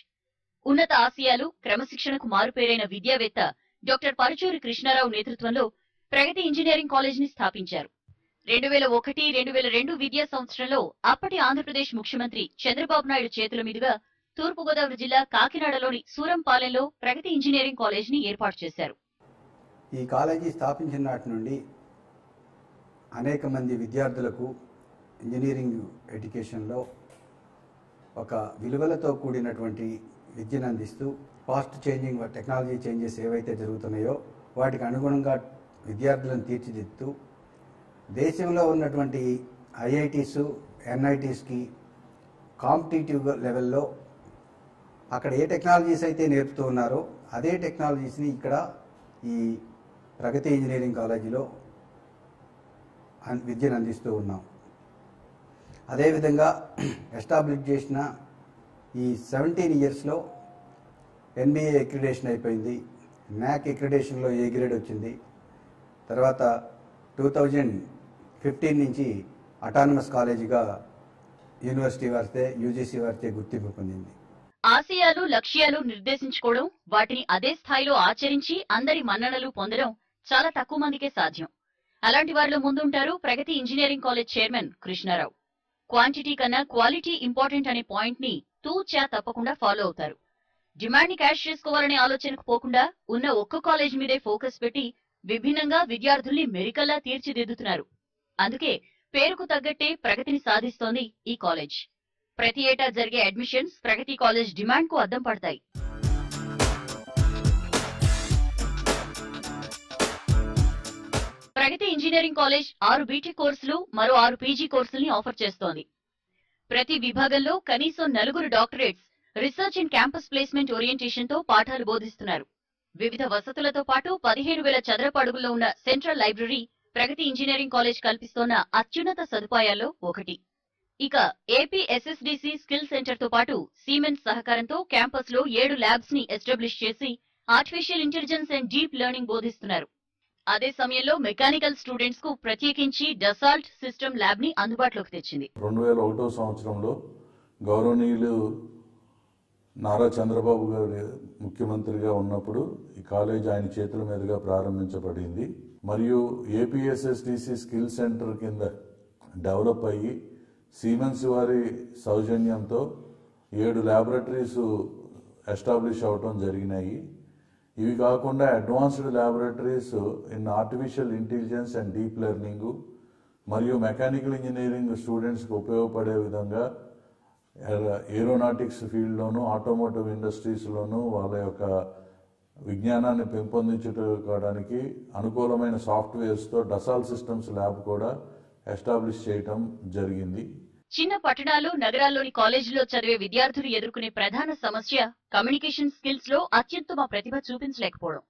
ఉన్నత ఆశయాలు క్రమశిక్షణకు మారుపేరైన విద్యావేత్త డాక్టర్ పరుచూరి కృష్ణారావు నేతృత్వంలో ప్రగతి ఇంజనీరింగ్ కాలేజ్ని స్థాపించారు. రెండు వేల ఒకటి రెండు వేల రెండు విద్యా సంవత్సరంలో అప్పటి ఆంధ్రప్రదేశ్ ముఖ్యమంత్రి చంద్రబాబు నాయుడు చేతుల మీదుగా తూర్పుగోదావరి జిల్లా కాకినాడలోని సూరంపాలెంలో ప్రగతి ఇంజనీరింగ్ కాలేజీని ఏర్పాటు చేశారు. ఈ కాలేజీ స్థాపించిన నాటి నుండి అనేక మంది విద్యార్థులకు ఇంజనీరింగ్ ఎడ్యుకేషన్లో ఒక విలువలతో కూడినటువంటి విద్యను అందిస్తూ ఫాస్ట్ చేంజింగ్ టెక్నాలజీ చేంజెస్ ఏవైతే జరుగుతున్నాయో వాటికి అనుగుణంగా విద్యార్థులను తీర్చిదిద్దుతూ దేశంలో ఉన్నటువంటి ఐఐటీస్ ఎన్ఐటీస్కి కాంపిటేటివ్ లెవెల్లో అక్కడ ఏ టెక్నాలజీస్ అయితే నేర్పుతూ ఉన్నారో అదే టెక్నాలజీస్ని ఇక్కడ ఈ ప్రగతి ఇంజనీరింగ్ కాలేజీలో విద్యను అందిస్తూ ఉన్నాం. అదేవిధంగా ఎస్టాబ్లిష్ చేసిన ఈ సెవెంటీన్ ఇయర్స్లో ఎన్బిఏ ఎక్రిడేషన్ అయిపోయింది. న్యాక్ ఎక్రిడేషన్లో ఏ గ్రేడ్ వచ్చింది? తర్వాత టూ థౌజండ్ ఫిఫ్టీన్ నుంచి అటానమస్ కాలేజీగా యూనివర్సిటీ వారితే యూజీసీ వారితే గుర్తింపు పొందింది. ఆశయాలు లక్ష్యాలు నిర్దేశించుకోవడం వాటిని అదే స్థాయిలో ఆచరించి అందరి మన్ననలు పొందడం చాలా తక్కువ మందికే సాధ్యం. అలాంటి వారిలో ముందుంటారు Pragati engineering college chairman Krishnarao. Quantity కన్నా క్వాలిటీ ఇంపార్టెంట్ అనే పాయింట్ని తూచా తప్పకుండా ఫాలో అవుతారు. డిమాండ్ని క్యాష్ చేసుకోవాలనే ఆలోచనకు పోకుండా ఉన్న ఒక్క కాలేజ్ మీదే ఫోకస్ పెట్టి విభిన్నంగా విద్యార్థుల్ని మెరికల్లా తీర్చిదిద్దుతున్నారు. అందుకే పేరుకు తగ్గట్టే ప్రగతిని సాధిస్తోంది ఈ కాలేజ్. ప్రతి ఏటా జరిగే అడ్మిషన్స్ ప్రగతి కాలేజ్ డిమాండ్కు అద్దం పడతాయి. ప్రగతి ఇంజనీరింగ్ కాలేజ్ ఆరు బీటెక్ కోర్సులు మరో ఆరు పీజీ కోర్సుల్ని ఆఫర్ చేస్తోంది. ప్రతి విభాగంలో కనీసం నలుగురు doctorates research and campus placement ఓరియంటేషన్తో పాఠాలు బోధిస్తున్నారు. వివిధ వసతులతో పాటు పదిహేను వేల చదరపు అడుగుల్లో ఉన్న central library Pragati engineering college కల్పిస్తోన్న అత్యున్నత సదుపాయాల్లో ఒకటి. ఇక ఏపీ ఎస్ఎస్డిసి స్కిల్ సెంటర్తో పాటు సీమెన్స్ సహకారంతో క్యాంపస్లో ఏడు ల్యాబ్స్ని ఎస్టాబ్లిష్ చేసి artificial intelligence and deep learning బోధిస్తున్నారు. అదే సమయంలో మెకానికల్ స్టూడెంట్స్కు ప్రత్యేకించి డసాల్ట్ సిస్టమ్ ల్యాబ్ని అందుబాటులోకి తెచ్చింది. రెండు వేల ఒకటో సంవత్సరంలో గౌరవనీయులు నారా చంద్రబాబు గారు ముఖ్యమంత్రిగా ఉన్నప్పుడు ఈ కాలేజ్ ఆయన చేతుల మీదుగా ప్రారంభించబడింది. మరియు ఏపీఎస్ఎస్డిసి స్కిల్ సెంటర్ కింద డెవలప్ అయ్యి సీమెన్స్ వారి సౌజన్యంతో ఏడు ల్యాబొరేటరీస్ ఎస్టాబ్లిష్ అవటం జరిగినాయి. ఇవి కాకుండా advanced laboratories in artificial intelligence and deep learning మరియు మెకానికల్ ఇంజనీరింగ్ స్టూడెంట్స్కి ఉపయోగపడే విధంగా ఏరోనాటిక్స్ ఫీల్డ్లోను ఆటోమోటివ్ ఇండస్ట్రీస్లోను వాళ్ళ యొక్క విజ్ఞానాన్ని పెంపొందించుకోవడానికి అనుకూలమైన సాఫ్ట్వేర్స్తో డసాల్ సిస్టమ్స్ ల్యాబ్ కూడా ఎస్టాబ్లిష్ చేయటం జరిగింది. చిన్న పట్టణాలు నగరాల్లోని కాలేజీలో చదివే విద్యార్థులు ఎదుర్కొనే ప్రధాన సమస్య కమ్యూనికేషన్ స్కిల్స్లో అత్యుత్తమ ప్రతిభ చూపించలేకపోవడం.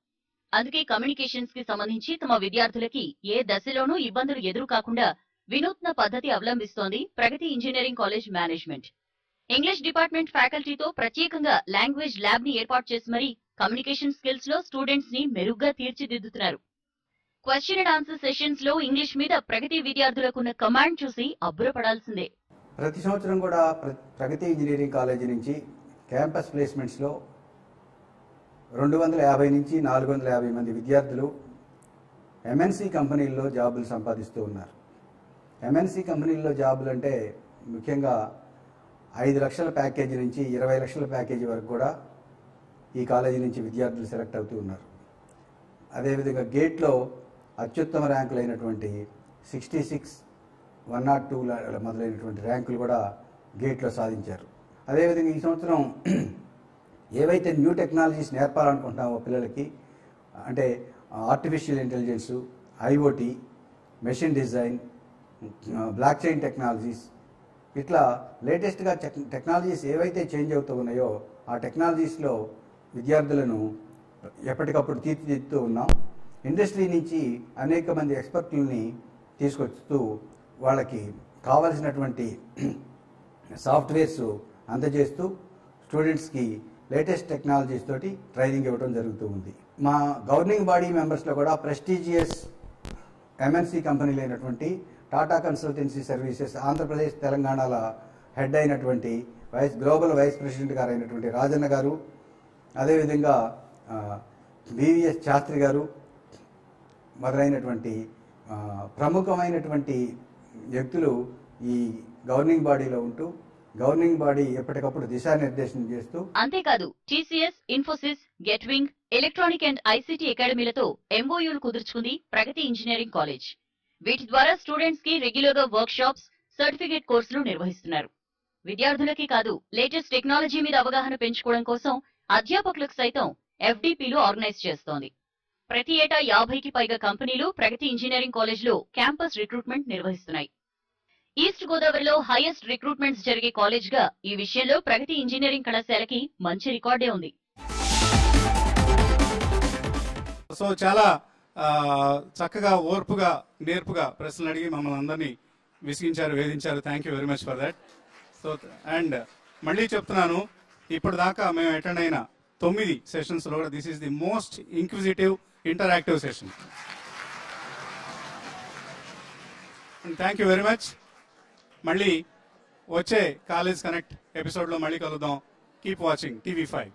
అందుకే కమ్యూనికేషన్స్కి సంబంధించి తమ విద్యార్థులకి ఏ దశలోనూ ఇబ్బందులు ఎదురు కాకుండా వినూత్న పద్ధతి అవలంబిస్తోంది Pragati engineering college management. English department ఫ్యాకల్టీతో ప్రత్యేకంగా లాంగ్వేజ్ ల్యాబ్ని ఏర్పాటు చేసి మరీ కమ్యూనికేషన్ స్కిల్స్లో స్టూడెంట్స్ని మెరుగ్గా తీర్చిదిద్దుతున్నారు. క్వశ్చన్ అండ్ ఆన్సర్ సెషన్స్లో ఇంగ్లీష్ మీద ప్రగతి విద్యార్థులకు ఉన్న కమాండ్ చూసి అబ్బురపడాల్సిందే. ప్రతి సంవత్సరం కూడా ప్ర- ప్రగతి ఇంజనీరింగ్ కాలేజీ నుంచి క్యాంపస్ ప్లేస్మెంట్స్లో రెండు వందల యాభై నుంచి నాలుగు వందల యాభై మంది విద్యార్థులు ఎంఎన్సి కంపెనీల్లో జాబులు సంపాదిస్తూ ఉన్నారు. ఎంఎన్సి కంపెనీల్లో జాబులు అంటే ముఖ్యంగా ఐదు లక్షల ప్యాకేజీ నుంచి ఇరవై లక్షల ప్యాకేజీ వరకు కూడా ఈ కాలేజీ నుంచి విద్యార్థులు సెలెక్ట్ అవుతూ ఉన్నారు. అదేవిధంగా గేట్లో అత్యుత్తమ ర్యాంకులు అయినటువంటి sixty six one nought two మొదలైనటువంటి ర్యాంకులు కూడా గేట్లో సాధించారు. అదేవిధంగా ఈ సంవత్సరం (clears throat) ఏవైతే న్యూ టెక్నాలజీస్ నేర్పాలనుకుంటున్నామో పిల్లలకి అంటే artificial intelligence IoT machine design blockchain technologies ఇట్లా లేటెస్ట్గా టెక్నాలజీస్ ఏవైతే చేంజ్ అవుతూ ఉన్నాయో ఆ టెక్నాలజీస్లో విద్యార్థులను ఎప్పటికప్పుడు తీర్చిదిద్దుతూ ఉన్నాం. ఇండస్ట్రీ నుంచి అనేక మంది ఎక్స్పర్ట్లని తీసుకొస్తూ వాళ్ళకి కావలసినటువంటి సాఫ్ట్వేర్స్ అందజేస్తూ స్టూడెంట్స్కి లేటెస్ట్ టెక్నాలజీస్ తోటి ట్రైనింగ్ ఇవ్వడం జరుగుతూ ఉంది. మా గవర్నింగ్ బాడీ మెంబర్స్లో కూడా ప్రెస్టీజియస్ ఎంఎన్సీ కంపెనీలు అయినటువంటి టాటా కన్సల్టెన్సీ సర్వీసెస్ ఆంధ్రప్రదేశ్ తెలంగాణల హెడ్ అయినటువంటి వైస్ గ్లోబల్ వైస్ ప్రెసిడెంట్ గారు అయినటువంటి రాజన్న గారు అదేవిధంగా బివిఎస్ శాస్త్రి గారు మొదలైనటువంటి ప్రముఖమైనటువంటి వ్యక్తులు ఈ గవర్నింగ్ బాడీలో ఉంటూ గవర్నింగ్ బాడీ ఎప్పటికప్పుడు దిశానిర్దేశం చేస్తూ అంతేకాదు టీసీఎస్ ఇన్ఫోసిస్ గెట్వింగ్ ఎలక్ట్రానిక్ అండ్ ఐసీటీ అకాడమీలతో ఎంఓయూలు కుదుర్చుకుంది ప్రగతి ఇంజనీరింగ్ కాలేజ్. వీటి ద్వారా స్టూడెంట్స్కి రెగ్యులర్గా వర్క్ షాప్స్ సర్టిఫికేట్ కోర్సులు నిర్వహిస్తున్నారు. విద్యార్థులకి కాదు లేటెస్ట్ టెక్నాలజీ మీద అవగాహన పెంచుకోవడం కోసం అధ్యాపకులకు సైతం ఎఫ్డిపిలు ఆర్గనైజ్ చేస్తోంది. ప్రతి ఏటా యాభైకి పైగా కంపెనీలు ప్రగతి ఇంజనీరింగ్ కాలేజ్లో క్యాంపస్ రిక్రూట్మెంట్ నిర్వహిస్తున్నాయి. ఈస్ట్ గోదావరిలో హైయెస్ట్ రిక్రూట్మెంట్స్ జరిగే కాలేజ్గా ఈ విషయంలో ప్రగతి ఇంజనీరింగ్ కళాశాలకి మంచి రికార్డే ఉంది. సో చాలా చక్కగా ఓర్పుగా నేర్పుగా ప్రశ్నలు అడిగి మమ్మల్ని అందరినీ విసిగించారు వేధించారు. Thank you very much for that so and మళ్ళీ చెప్తున్నాను ఇప్పుడు దాకా మేము అటెండ్ అయిన తొమ్మిది సెషన్స్లో కూడా this is the most inquisitive interactive session thank you very much మళ్ళీ వచ్చే కాలేజ్ కనెక్ట్ ఎపిసోడ్లో మళ్ళీ కలుద్దాం. Keep watching TV five